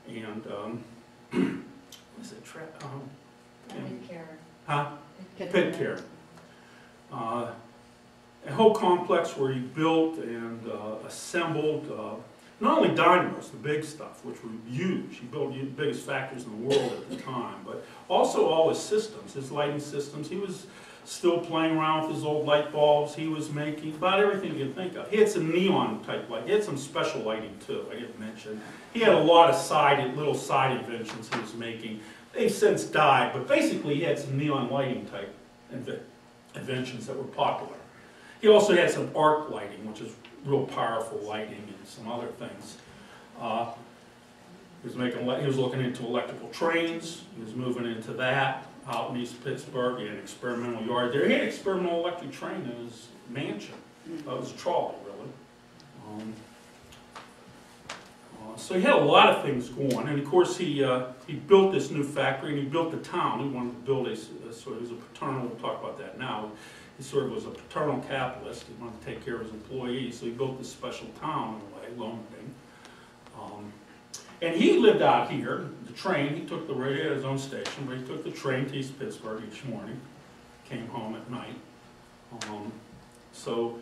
and, um, what is it, Tra, um, huh? Pitcairn. Uh, A whole complex where he built and uh, assembled, uh, not only dynamos, the big stuff, which were huge, he built the biggest factories in the world at the time, but also all his systems, his lighting systems, he was still playing around with his old light bulbs, he was making about everything you can think of. He had some neon type light, he had some special lighting too, I didn't mention. He had a lot of side, little side inventions he was making. They've since died, but basically he had some neon lighting type inventions that were popular. He also had some arc lighting, which is real powerful lighting and some other things. Uh, He was making, he was looking into electrical trains, he was moving into that out in East Pittsburgh. Had an experimental yard there. He had an experimental electric train in his mansion. It was a trolley, really. Um, uh, So he had a lot of things going, and of course, he, uh, he built this new factory, and he built the town, he wanted to build a, a sort of, he was a paternal, we'll talk about that now. He sort of was a paternal capitalist, he wanted to take care of his employees, so he built this special town in a way, Wilmerding. Um, And he lived out here, the train, he took the radio at his own station, but he took the train to East Pittsburgh each morning, came home at night. Um, So,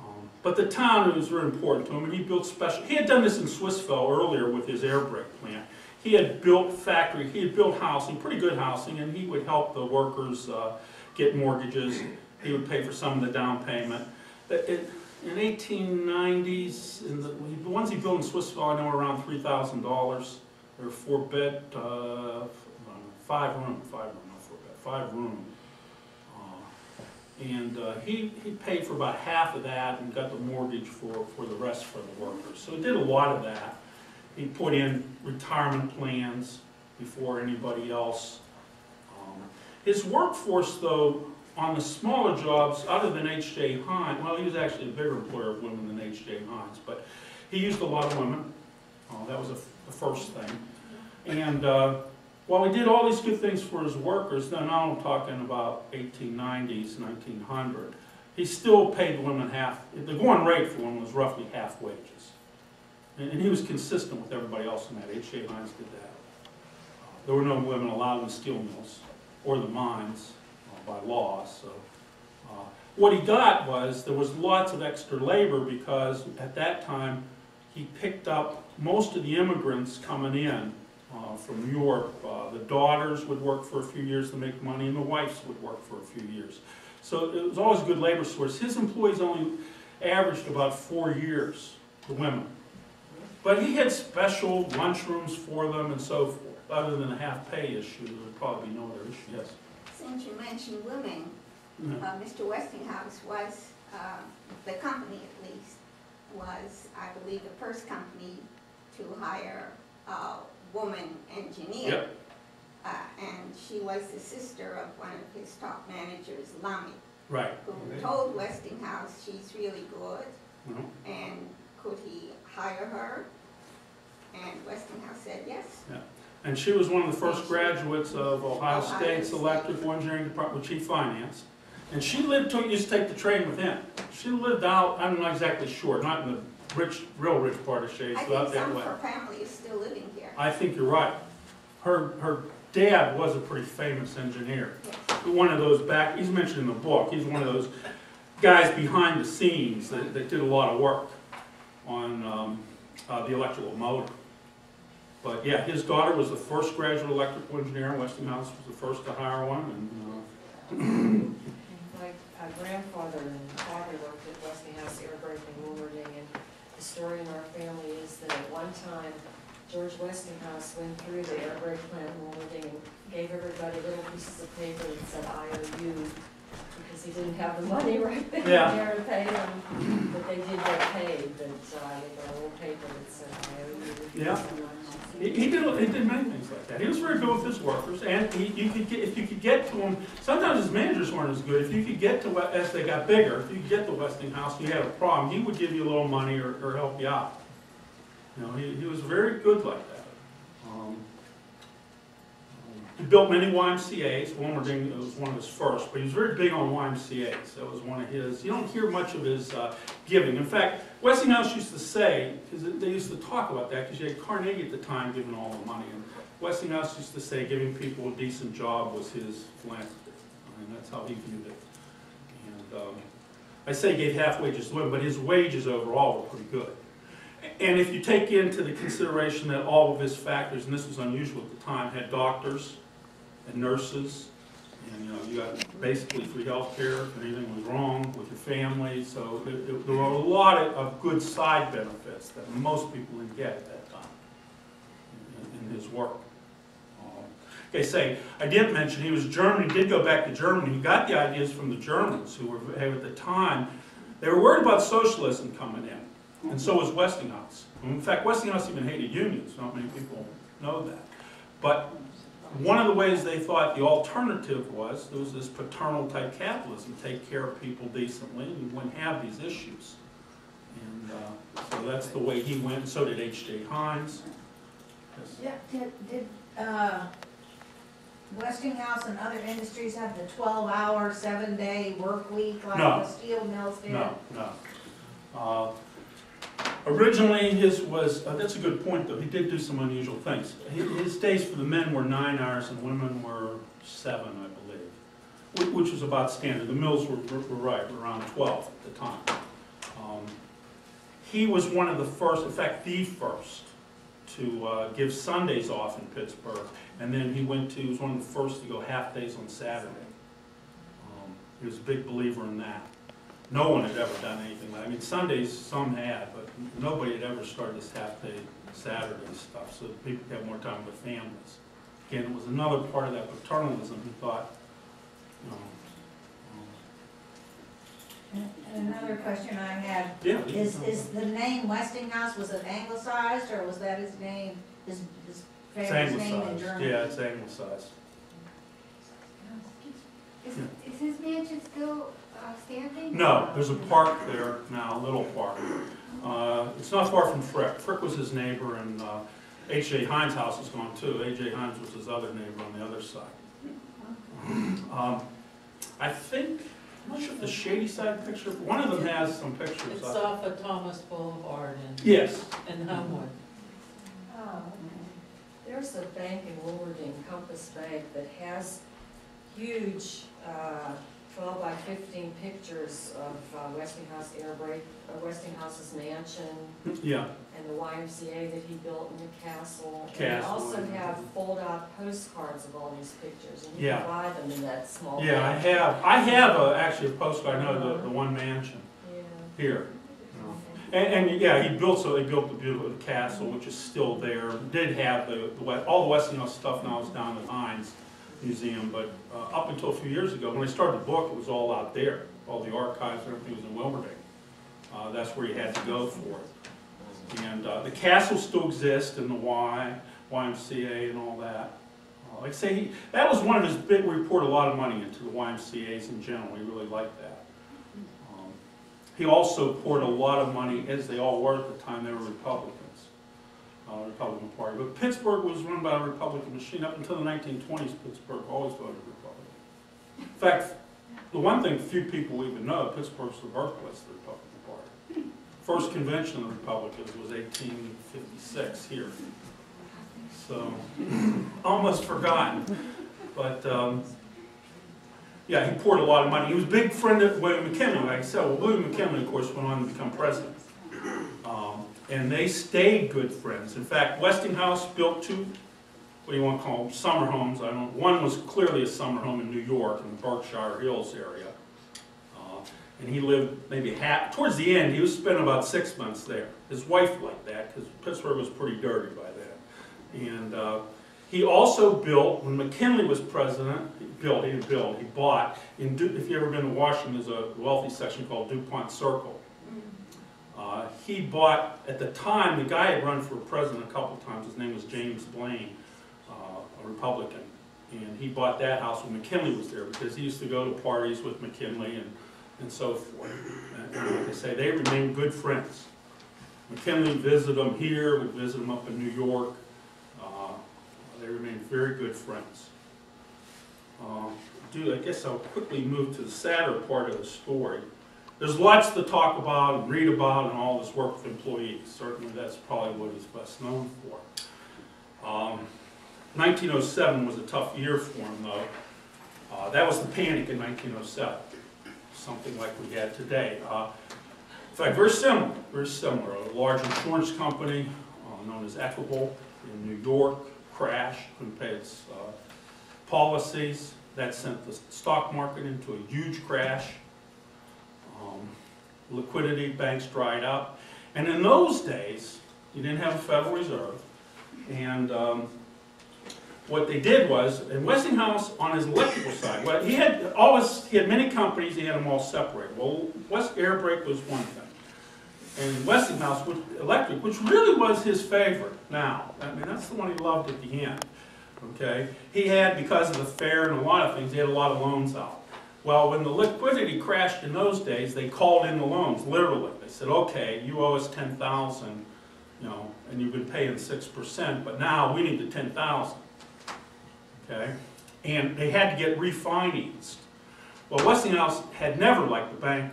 um, But the town was very important to him, and he built special, he had done this in Swissvale earlier with his air brake plant. He had built factory, he had built housing, pretty good housing, and he would help the workers uh, get mortgages. He would pay for some of the down payment. But it- In eighteen nineties, in the, the ones he built in Swissvale, I know are around three thousand dollars. They're four bed, uh, five room, five room, not four bed, five room. Uh, And uh, he, he paid for about half of that and got the mortgage for, for the rest for the workers. So he did a lot of that. He put in retirement plans before anybody else. Um, His workforce, though, on the smaller jobs, other than H.J. Heinz, well, he was actually a bigger employer of women than H.J. Heinz, but he used a lot of women. Uh, That was the the first thing. And uh, while he did all these good things for his workers, then now I'm talking about 1890s, 1900, he still paid women half, the going rate for women was roughly half wages. And and he was consistent with everybody else in that, H.J. Heinz did that. There were no women allowed in the steel mills or the mines by law, so. uh, What he got was, there was lots of extra labor because at that time, he picked up most of the immigrants coming in uh, from Europe. Uh, The daughters would work for a few years to make money, and the wives would work for a few years. So it was always a good labor source. His employees only averaged about four years, the women. But he had special lunchrooms for them and so forth. Other than a half-pay issue, there would probably be no other issue, yes. Since you mentioned women, Yeah. uh, Mr. Westinghouse was, uh, the company at least, was, I believe, the first company to hire a woman engineer. Yep. Uh, And she was the sister of one of his top managers, Lamme, Right. who told Westinghouse she's really good Mhm. and could he hire her? And Westinghouse said yes. And she was one of the first graduates of Ohio State's Electrical Engineering Department, which he financed. And she lived, took, used to take the train with him. She lived out, I'm not exactly sure, not in the rich, real rich part of Shades, I but out think that some way. of her family is still living here. I think you're right. Her, her dad was a pretty famous engineer. One of those back, he's mentioned in the book, he's one of those guys behind the scenes that, that did a lot of work on, um, uh, the electrical motor. But yeah, his daughter was the first graduate electrical engineer, Westinghouse was the first to hire one, and, uh, My uh, grandfather and father worked at Westinghouse Air Brake and Wilmerding, and the story in our family is that at one time, George Westinghouse went through the air brake plant in Wilmerding and gave everybody little pieces of paper that said IOU, because he didn't have the money right then Yeah. there to pay them, but they did get paid, but, uh, they got a little paper that said IOU. Yeah. He, he did, he did many things like that. He was very good with his workers, and he, you could get, if you could get to him, sometimes his managers weren't as good. If you could get to, as they got bigger, if you could get to Westinghouse, and you had a problem, he would give you a little money or, or help you out. You know, he, he was very good like that. Um, He built many YMCA's, Wilmerding was one of his first, but he was very big on YMCA's. That was one of his, you don't hear much of his uh, giving. In fact, Westinghouse used to say, because they used to talk about that, because you had Carnegie at the time giving all the money, and Westinghouse used to say giving people a decent job was his philanthropy. I mean, that's how he viewed it. And um, I say he gave half wages to women, but his wages overall were pretty good. And if you take into the consideration that all of his factors, and this was unusual at the time, had doctors and nurses, and, you know, you got basically free healthcare if anything was wrong with your family, so there, there were a lot of, good side benefits that most people didn't get at that time in, in his work. Uh, okay, say, I did mention, he was German, he did go back to Germany, he got the ideas from the Germans, who were, at the time, they were worried about socialism coming in, and so was Westinghouse. In fact, Westinghouse even hated unions, not many people know that. But one of the ways they thought the alternative was, there was this paternal type capitalism, take care of people decently, and you wouldn't have these issues. And, uh, so that's the way he went, so did H.J. Heinz. Yes. Yeah, did, did, uh, Westinghouse and other industries have the twelve-hour, seven-day work week like No. the steel mills did? No, no. Uh, Originally, his was, uh, that's a good point, though, he did do some unusual things. His days for the men were nine hours and women were seven, I believe, whi- which was about standard. The mills were, were right, around twelve at the time. Um, He was one of the first, in fact, the first, to uh, give Sundays off in Pittsburgh. And then he went to, he was one of the first to go half-days on Saturday. Um, He was a big believer in that. No one had ever done anything like, that. I mean, Sundays, some had, but nobody had ever started this half-day Saturday stuff, so people could have more time with families. Again, it was another part of that paternalism, he thought you know. And another question I had, Yeah. is, is the name Westinghouse, was it anglicized, or was that his name, his, his It's family's name in anglicized, German? yeah, it's anglicized. Is, is his mansion still uh, standing? No, there's a park there now, a little park. Uh, It's not far from Frick. Frick was his neighbor, and uh, H.J. Heinz' house is gone too. A.J. Heinz was his other neighbor on the other side. Um, I think, I'm not sure if the Shady Side picture, one of them has some pictures. It's off of Thomas Boulevard Yes, and, and Homewood. Oh, There's a bank in Wilmerding, Compass Bank, that has huge uh, twelve by fifteen pictures of uh, Westinghouse Air Brake, uh, Westinghouse's mansion, yeah, and the YMCA that he built in the castle. And they Castle, also have fold-out postcards of all these pictures, and you Yeah. can buy them in that small. yeah, I have, I have a- actually a postcard, I know, the, the one mansion Yeah. here. And, and, yeah, he built, so he built the beautiful castle, which is still there, did have the, the, West- all the Westinghouse stuff now is down at Heinz Museum, but, uh, up until a few years ago, when I started the book, it was all out there, all the archives, everything was in Wilmerding. Uh, that's where you had to go for it. And, uh, the castle still exists, and the Y, YMCA and all that. Uh, Like I say, he, that was one of his big, we poured a lot of money into the YMCA's in general, we really liked that. Um, He also poured a lot of money, as they all were at the time, they were Republicans, uh, Republican Party. But Pittsburgh was run by a Republican machine. Up until the nineteen twenties, Pittsburgh always voted Republican. In fact, the one thing few people even know, Pittsburgh's the birthplace of the Republican Party. First convention of the Republicans was eighteen fifty-six here. So, almost forgotten. But, um, yeah, he poured a lot of money. He was a big friend of William McKinley, like I said. Well, William McKinley, of course, went on to become president. Um, And they stayed good friends. In fact, Westinghouse built two, what do you want to call them, summer homes. I don't, one was clearly a summer home in New York, in the Berkshire Hills area. Uh, And he lived maybe half, towards the end, he was spending about six months there. His wife liked that, because Pittsburgh was pretty dirty by then. And uh, he also built, when McKinley was president, he built, he didn't build, he bought, in, if you've ever been to Washington, there's a wealthy section called DuPont Circle. Uh, He bought, at the time, the guy had run for president a couple times, his name was James Blaine, uh, a Republican. And he bought that house when McKinley was there, because he used to go to parties with McKinley and, and so forth. And and like I say, they remained good friends. McKinley visited them here, would visit them up in New York. Uh, They remained very good friends. Uh, Do, I guess I'll quickly move to the sadder part of the story. There's lots to talk about and read about and all this work with employees. Certainly, that's probably what he's best known for. Um, 1907 was a tough year for him, though. Uh, That was the panic in 1907, something like we had today. Uh, In fact, very similar, very similar. A large insurance company uh, known as Equitable in New York crashed, couldn't pay its uh, policies. That sent the stock market into a huge crash. Um, Liquidity, banks dried up. And in those days, you didn't have a Federal Reserve. And um, what they did was, and Westinghouse on his electrical side, well, he had always, he had many companies, he had them all separated. Well, West Air Brake was one thing. And Westinghouse, which, electric, which really was his favorite now. I mean, that's the one he loved at the end, okay? He had, because of the fair and a lot of things, he had a lot of loans out. Well, when the liquidity crashed in those days, they called in the loans, literally. They said, okay, you owe us ten thousand, you know, and you've been paying six percent, but now we need the ten thousand. Okay? And they had to get refinanced. Well, Westinghouse had never liked the bankers.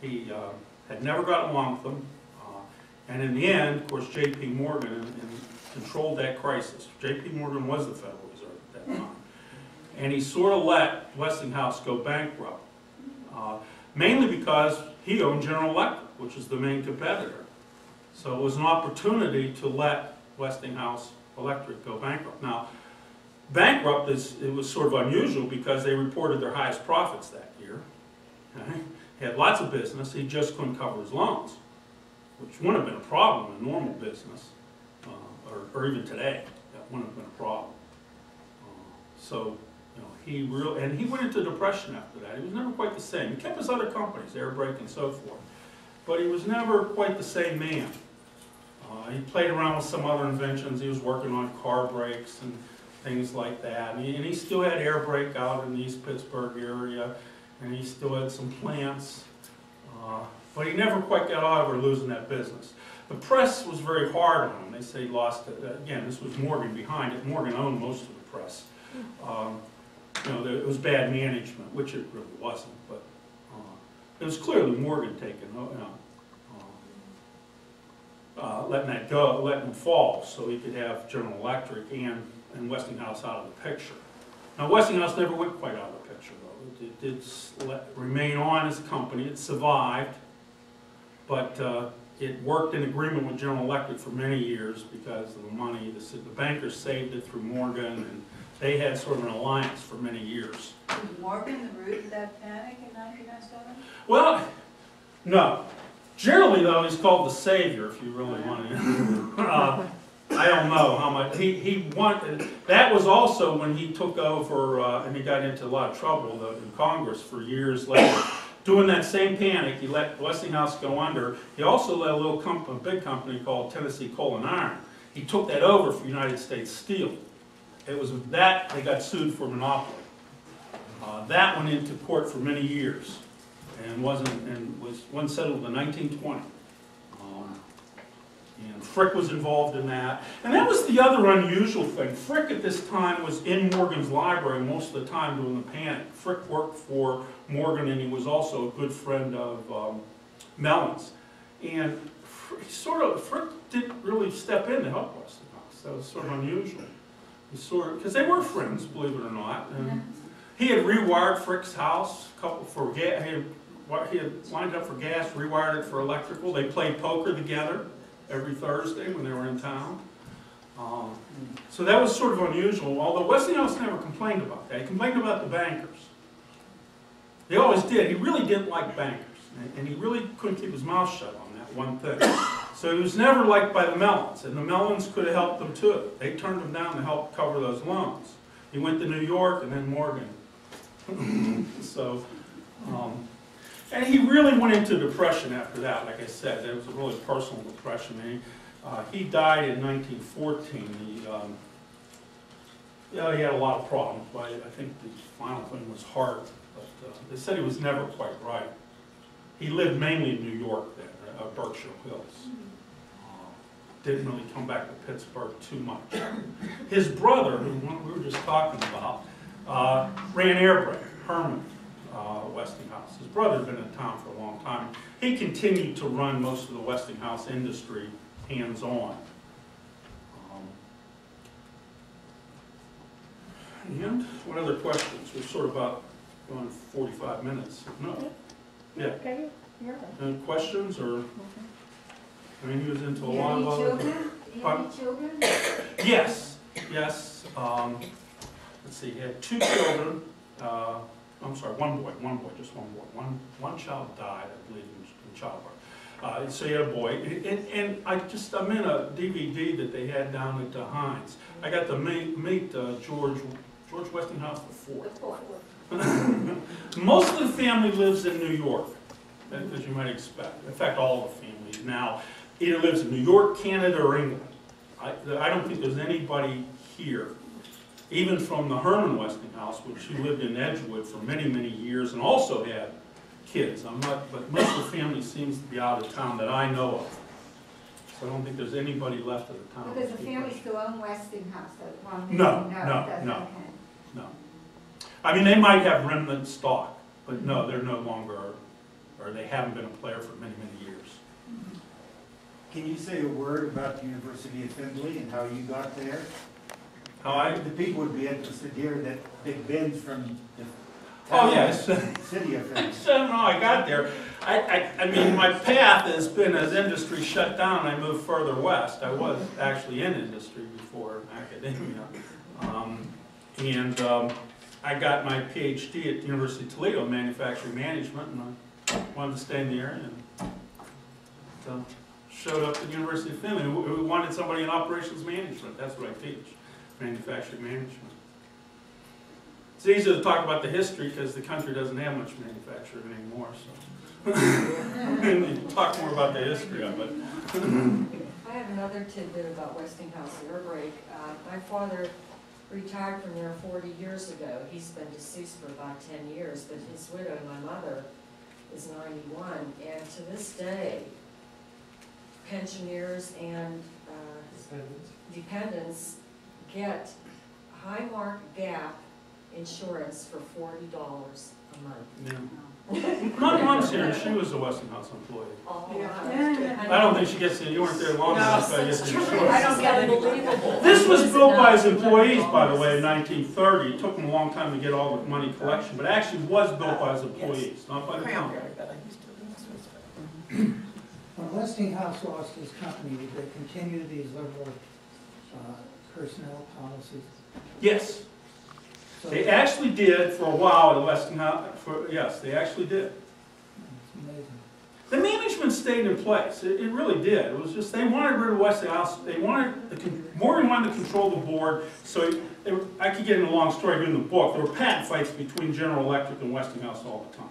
He uh, had never gotten along with them. Uh, And in the end, of course, J.P. Morgan and- and controlled that crisis. J.P. Morgan was the Federal Reserve at that time. And he sort of let Westinghouse go bankrupt. uh, Mainly because he owned General Electric, which is the main competitor. So it was an opportunity to let Westinghouse Electric go bankrupt. Now, bankrupt is, it was sort of unusual because they reported their highest profits that year. okay? He had lots of business, he just couldn't cover his loans, which wouldn't have been a problem in normal business, uh, or, or even today, that wouldn't have been a problem. Uh, So You know, he real, and he went into depression after that. He was never quite the same. He kept his other companies, Air Brake and so forth, but he was never quite the same man. Uh, he played around with some other inventions. He was working on car brakes and things like that. And he, and he still had air brake out in the East Pittsburgh area, and he still had some plants. Uh, but he never quite got over losing that business. The press was very hard on him. They say he lost it. Again, this was Morgan behind it. Morgan owned most of the press. Um, you know, there- it was bad management, which it really wasn't, but uh, it was clearly Morgan taking, uh, you know, uh, uh, letting that go, letting it fall, so he could have General Electric and, and Westinghouse out of the picture. Now, Westinghouse never went quite out of the picture, though. It- did remain on as a company, it survived, but uh, it worked in agreement with General Electric for many years because of the money, the the bankers saved it through Morgan, and they had sort of an alliance for many years. Was Morgan the root of that panic in nineteen oh seven? Well, no. Generally, though, he's called the savior, if you really want to. Uh, I don't know how much, he, he wanted, that was also when he took over, uh, and he got into a lot of trouble though, in Congress for years later. Doing that same panic, he let Westinghouse go under. He also let a little company, a big company called Tennessee Coal and Iron. He took that over for United States Steel. It was that, they got sued for monopoly. Uh, That went into court for many years and wasn't, and was, wasn't settled in nineteen twenty. Um, And Frick was involved in that. And that was the other unusual thing. Frick at this time was in Morgan's library most of the time during the panic. Frick worked for Morgan and he was also a good friend of um, Mellon's. And he sort of, Frick didn't really step in to help us. That was sort of unusual. Sort of, because they were friends, believe it or not. And he had rewired Frick's house, a couple for gas, he he had lined up for gas, rewired it for electrical. They played poker together every Thursday when they were in town. Um, So that was sort of unusual, although Westinghouse never complained about that. He complained about the bankers. They always did. He really didn't like bankers, and- and he really couldn't keep his mouth shut on that one thing. So he was never liked by the Mellons, and the Mellons could have helped them too. They turned him down to help cover those loans. He went to New York and then Morgan. So, um, and he really went into depression after that, like I said, it was a really personal depression. And he, uh, he died in nineteen fourteen. He, um, yeah, he had a lot of problems, but I think the final thing was heart. But uh, they said he was never quite right. He lived mainly in New York then, uh, Berkshire Hills. Didn't really come back to Pittsburgh too much. His brother, who we were just talking about, uh, ran air brake, Herman uh, Westinghouse. His brother had been in town for a long time. He continued to run most of the Westinghouse industry hands-on. Um, And what other questions? We're sort of about going 45 minutes. No? Yeah. Okay, you're Any questions or? I mean, he was into a Do you lot have of any other. children? Do you have any children? Yes, yes. Um, let's see, he had two children. Uh, I'm sorry, one boy, one boy, just one boy. One, one child died, I believe, in, in childbirth. Uh, so he had a boy, and, and- and I just, I'm in a DVD that they had down at the Heinz. I got to meet, meet uh, George, George Westinghouse the fourth. The fourth. Most of the family lives in New York, as you might expect. In fact, all of the families now either lives in New York, Canada, or England. I, I don't think there's anybody here, even from the Herman Westinghouse, which he lived in Edgewood for many, many years and also had kids. I'm not, but most of the family seems to be out of town that I know of. So I don't think there's anybody left of the town. Because the family still own Westinghouse, that one. No, it no, no. No. I mean, they might have remnant stock, but no, they're no longer, or they haven't been a player for many, many years. Can you say a word about the University of Assembly and how you got there? How I, The people would be interested here that Big Ben's from the oh, yes. city of I Phoenix. don't know how I got there. I, I, I mean, my path has been as industry shut down, I moved further west. I was actually in industry before academia. Um, And, um, I got my PhD at the University of Toledo in manufacturing management, and I wanted to stay in the area. and So, showed up at the University of Findlay, we wanted somebody in operations management, that's what I teach, manufacturing management. It's easier to talk about the history because the country doesn't have much manufacturing anymore, so. And you talk more about the history of it. I have another tidbit about Westinghouse Air Brake. Uh, my father retired from there forty years ago. He's been deceased for about ten years, but his widow, my mother, is ninety-one, and to this day, pensioners and, uh, dependents get Highmark Gap insurance for forty dollars a month. Yeah. My mom's here, she was a Westinghouse employee. All Yeah. I don't think she gets, it. you weren't there long enough, so I guess. That's you true. should. I don't get unbelievable. This was built by his employees, by the way, in nineteen thirty. It took them a long time to get all the money collection, but it actually was built by his employees, not by the company. When Westinghouse lost his company, did they continue these liberal uh, personnel policies? Yes, So they actually did for a while at Westinghouse, for, yes, they actually did. It's amazing. The management stayed in place, it, it really did. It was just, they wanted rid of Westinghouse, they wanted, the Morgan wanted to control the board, so I could get into a long story here in the book. There were patent fights between General Electric and Westinghouse all the time.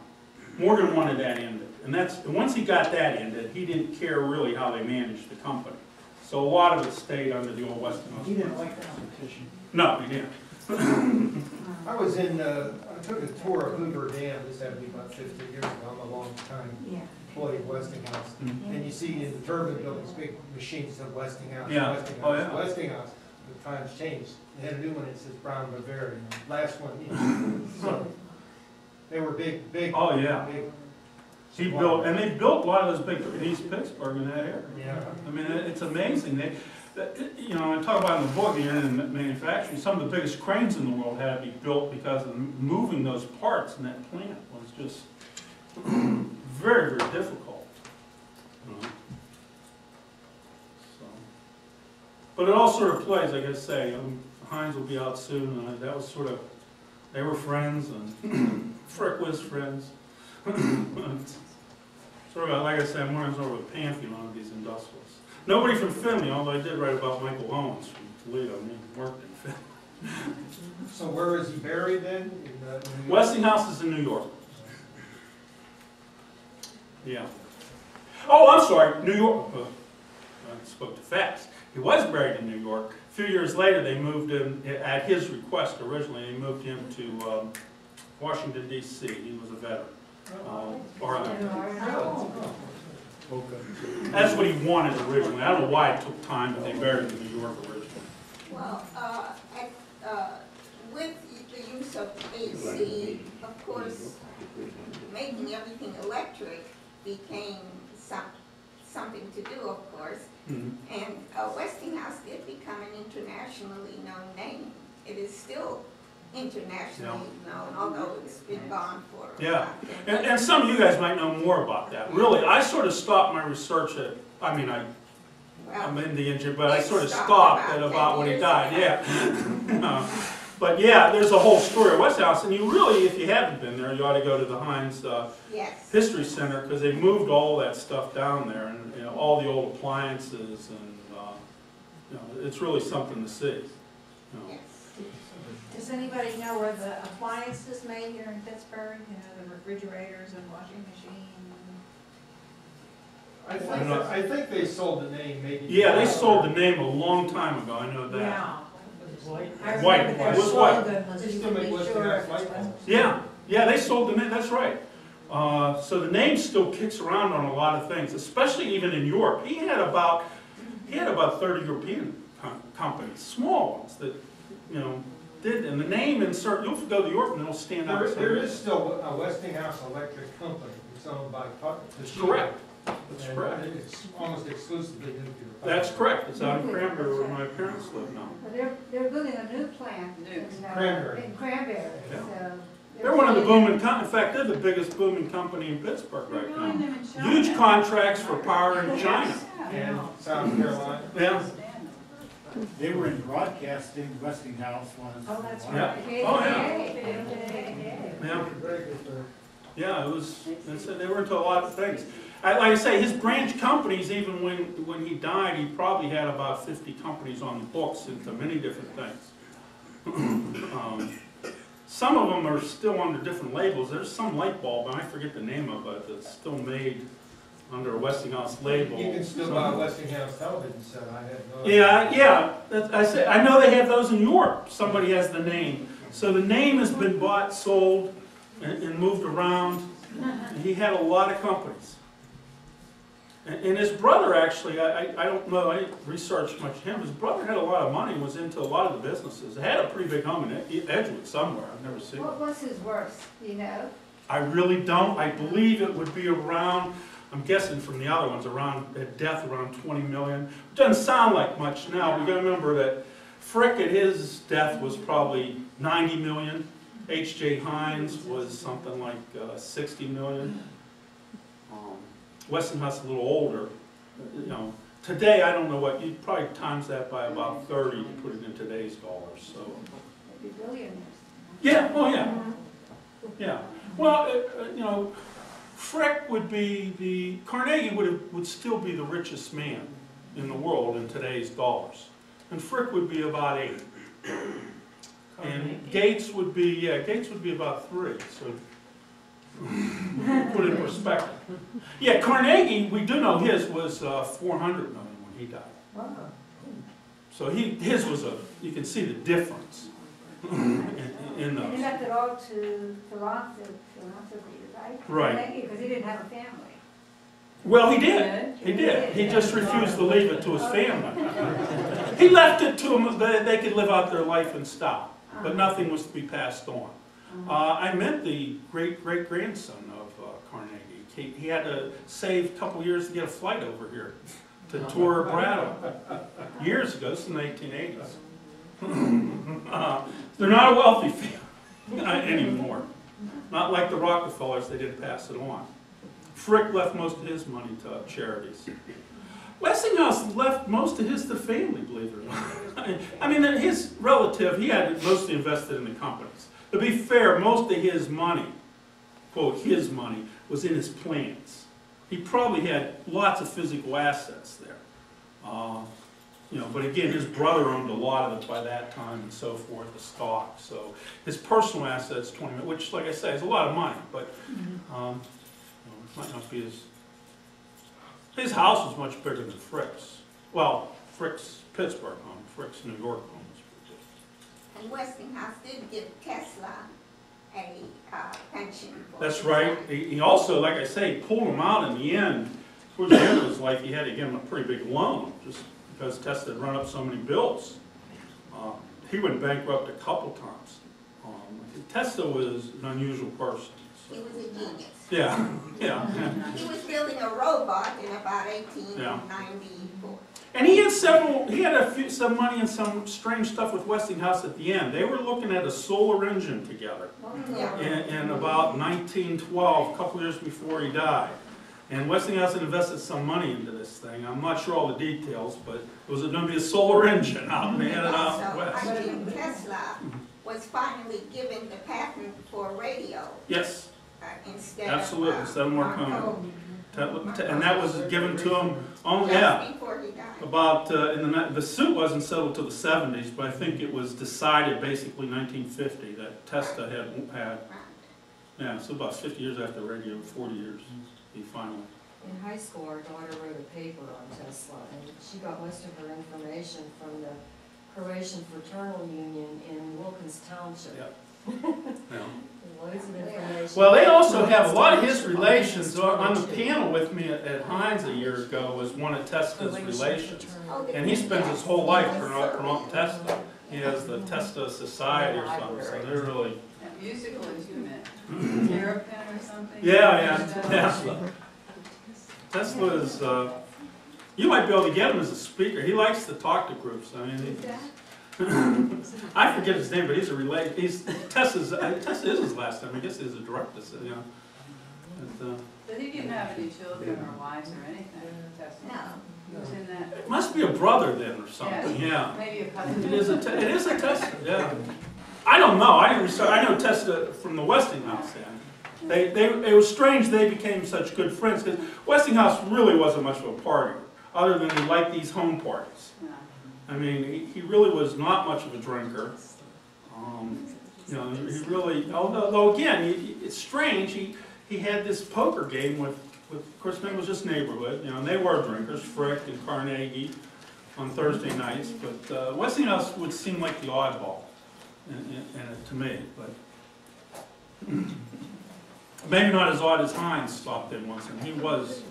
Morgan wanted that ended, and that's, and once he got that in, that he didn't care really how they managed the company. So a lot of it stayed under the old Westinghouse. He didn't like competition. No, he didn't. I was in, uh, I took a tour of Hoover Dam, this had to be about fifty years ago, I'm a long time Yeah. employee of Westinghouse. Mhm. And you see in the turbine buildings, big machines of Westinghouse, Yeah. Oh, Westinghouse, yeah. Westinghouse. The times changed, they had a new one that says Brown Boveri, last one, you know, so. They were big, big. Oh, yeah. Big, He built, and they built a lot of those big, in East Pittsburgh in that area. yeah. I mean, it's amazing. They, you know, I talk about in the book, you're in manufacturing, some of the biggest cranes in the world had to be built because of moving those parts in that plant was just very, very difficult. you know. So, But it all sort of plays, like I say, um, Heinz will be out soon, and that was sort of, they were friends, and Frick was friends. Sort of, like I said, I'm more sort of a pantheon of these industrialists. Nobody from Findlay, although I did write about Michael Owens from Toledo, I mean, he worked in Findlay. So where is he buried then? In, uh, New Westinghouse is in New York. Yeah. Oh, I'm sorry, New York, uh, I spoke too fast. He was buried in New York. A few years later, they moved him, at his request originally, they moved him to um, Washington DC. He was a veteran. Um, Arlington. That's what he wanted originally. I don't know why it took time, but they buried him in New York originally. Well, uh, at, uh, with the use of AC, of course, making everything electric became some, something to do, of course. Mhm. And uh, Westinghouse did become an internationally known name. It is still internationally known, although it's been gone for. a Yeah. while. And, and some of you guys might know more about that. Really, I sort of stopped my research at, I mean, I, I'm Well, in the engine, but I sort of stopped at about about 10 when he died, yeah. Uh, But yeah, there's a whole story of Westinghouse, and you really, if you haven't been there, you ought to go to the Heinz, uh, yes. History Center, because they moved all that stuff down there, and, you know, all the old appliances, and, uh, you know, it's really something to see. you know. Yes. Does anybody know where the appliances made here in Pittsburgh, you know, the refrigerators and washing machines? I think, I think they sold the name maybe. Yeah, they sold the name a long time ago, I know that. Yeah. White. I White, remember their it was white. slogan was They you still can make be sure Westinghouse if light it's bulbs. Yeah, yeah, they sold the name, that's right. Uh, so the name still kicks around on a lot of things, especially even in Europe. He had about, he had about thirty European com- companies, small ones that, you know, did, and the name in certain, you'll go to York and it'll stand out. There, there somewhere. still a Westinghouse Electric Company, it's owned by Tuck. That's correct, that's And correct. It's almost exclusively nuclear. That's correct, it's out in Cranberry where my parents live now. They're, they're building a new plant in, uh, Cranberry. in Cranberry, Yeah. so. They're one of the booming, com- in fact, they're the biggest booming company in Pittsburgh right now. Huge contracts for power in China. And South Carolina. Yeah, They were in broadcasting, Westinghouse was. Oh, that's Yeah. right. Oh, yeah. yeah. yeah. Very good Yeah, it was, they said they were into a lot of things. I- Like I say, his branch companies, even when, when he died, he probably had about fifty companies on the books into many different things. Um, Some of them are still under different labels. There's some light bulb, and I forget the name of it, that's still made under a Westinghouse label. You can still buy a Westinghouse television set, I had no. idea. Yeah, yeah, that's, I say, I know they have those in Europe, somebody has the name. So the name has been bought, sold, and, and moved around. He had a lot of companies. And, and his brother, actually, I, I, I don't know, I didn't research much him, his brother had a lot of money, and was into a lot of the businesses. He had a pretty big home in Ed- Edgewood somewhere, I've never seen it. What was his worth, you know? I really don't. I believe it would be around, I'm guessing from the other ones, around, at death, around 20 million. Doesn't sound like much now. We gotta remember that Frick at his death was probably 90 million. H.J. Heinz was something like uh, 60 million. Um, Westinghouse a little older, you know. Today, I don't know what, you'd probably times that by about 30 to put it in today's dollars, so. Maybe billionaires. Yeah, oh yeah, yeah. Well, uh, uh, you know, Frick would be the, Carnegie would have, would still be the richest man in the world in today's dollars. And Frick would be about eight. And Gates would be, yeah, Gates would be about three, so. Put it in perspective. Yeah, Carnegie, we do know his was uh, four hundred million when he died. Wow. So he, his was a, you can see the difference in in those. And he left it all to philanthropy, philanthropy, right? Right. Because he didn't have a family. Well, he did. He did. He just refused to leave it to his family. He left it to them that they could live out their life and stop, but nothing was to be passed on. Uh, I met the great-great-grandson of uh, Carnegie. He, he had to save a couple years to get a flight over here to tour Braddock. Years ago, this is the eighteen eighties. Uh, They're not a wealthy family uh, anymore. Not like the Rockefellers, they didn't pass it on. Frick left most of his money to charities. Westinghouse left most of his to family, believe it or not. I mean, his relative, he had mostly invested in the companies. To be fair, most of his money, quote, his money, was in his plants. He probably had lots of physical assets there. Uh, You know, but again, his brother owned a lot of it by that time and so forth, the stock. So his personal assets, twenty, million, which, like I say, is a lot of money, but, um, you know, it might not be as, his house was much bigger than Frick's. Well, Frick's Pittsburgh home, Frick's New York home was pretty big. And Westinghouse did give Tesla a uh, pension. for That's right. He, he also, like I say, pulled him out in the end. Towards the end of his life, he had to give him a pretty big loan, just because Tesla had run up so many bills. Uh, He went bankrupt a couple times. Um, Tesla was an unusual person. so- He was a genius. Yeah, yeah. He was building a robot in about 1894. Yeah. And he had several, he had a few, some money and some strange stuff with Westinghouse at the end. They were looking at a solar engine together. Yeah. in, in about 1912, a couple years before he died. And Westinghouse had invested some money into this thing. I'm not sure all the details, but it was going to be a solar engine out, in the had it out Also, west. I think Tesla was finally given the patent for radio Yes, uh, instead of. absolutely, uh, instead of Marconi. Marconi. And that was given to him, oh, yeah, Just before he died. about, uh, in the, the suit wasn't settled till the 70s, but I think it was decided basically 1950 that Tesla had, had, yeah, so about 50 years after radio, 40 years, he finally. In high school, our daughter wrote a paper on Tesla, and she got most of her information from the Croatian Fraternal Union in Wilkins Township. Yeah. Yeah. Loads of information. Well, they also have, a lot of his relations, on on the panel with me at at Heinz a year ago was one of Tesla's relations. Oh, And he spends his whole life promoting promoting Tesla. He has the mm-hmm. Tesla Society or something, so they're really, Musical instrument, terrapin or something? yeah, yeah, Tesla. Tesla is, uh, you might be able to get him as a speaker. He likes to talk to groups. I mean, he- I forget his name, but he's a relate, he's, Tesla's, uh, Tesla is his last name. I guess he's a director, so, you know. But, uh, But he didn't have any children or wives or anything, Tesla. No. Was in that, It must be a brother then or something, yeah. maybe a cousin. It is a, te- it is a Tesla, yeah. I don't know, I didn't I know Tesla from the Westinghouse then. They, they, it was strange they became such good friends, because Westinghouse really wasn't much of a partier, other than he liked these home parties. I mean, he, he really was not much of a drinker. Um, You know, he really, although, though again, he- it's strange, he, he had this poker game with, with, of course, it was just neighborhood, you know, and they were drinkers, Frick and Carnegie on Thursday nights, but uh, Westinghouse would seem like the oddball in, in, in it to me, but maybe not as odd as Heinz stopped in once, and he was,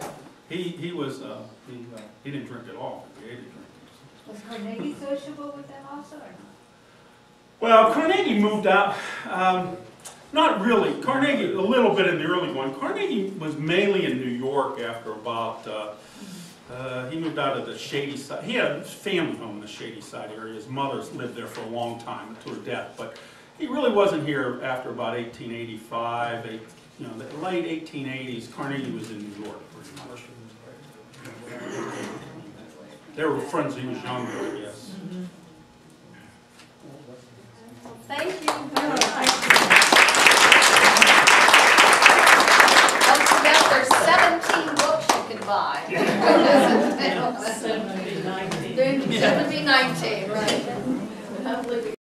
he, he was, uh, he, uh, he didn't drink at all, he hated drinking. Was Carnegie sociable with them also or not? Well, Carnegie moved out, um, not really, Carnegie, a little bit in the early one. Carnegie was mainly in New York after about, uh, uh, he moved out of the Shadyside, he had a family home in the Shadyside area. His mother's lived there for a long time, to her death, but he really wasn't here after about eighteen eighty-five, eight, you know, the late eighteen eighties, Carnegie was in New York pretty much. They were friends, when he was younger, I guess. Thank you very much. Don't forget, there's seventeen books you can buy. Seventy, nineteen. Seventy, nineteen, right. Hopefully we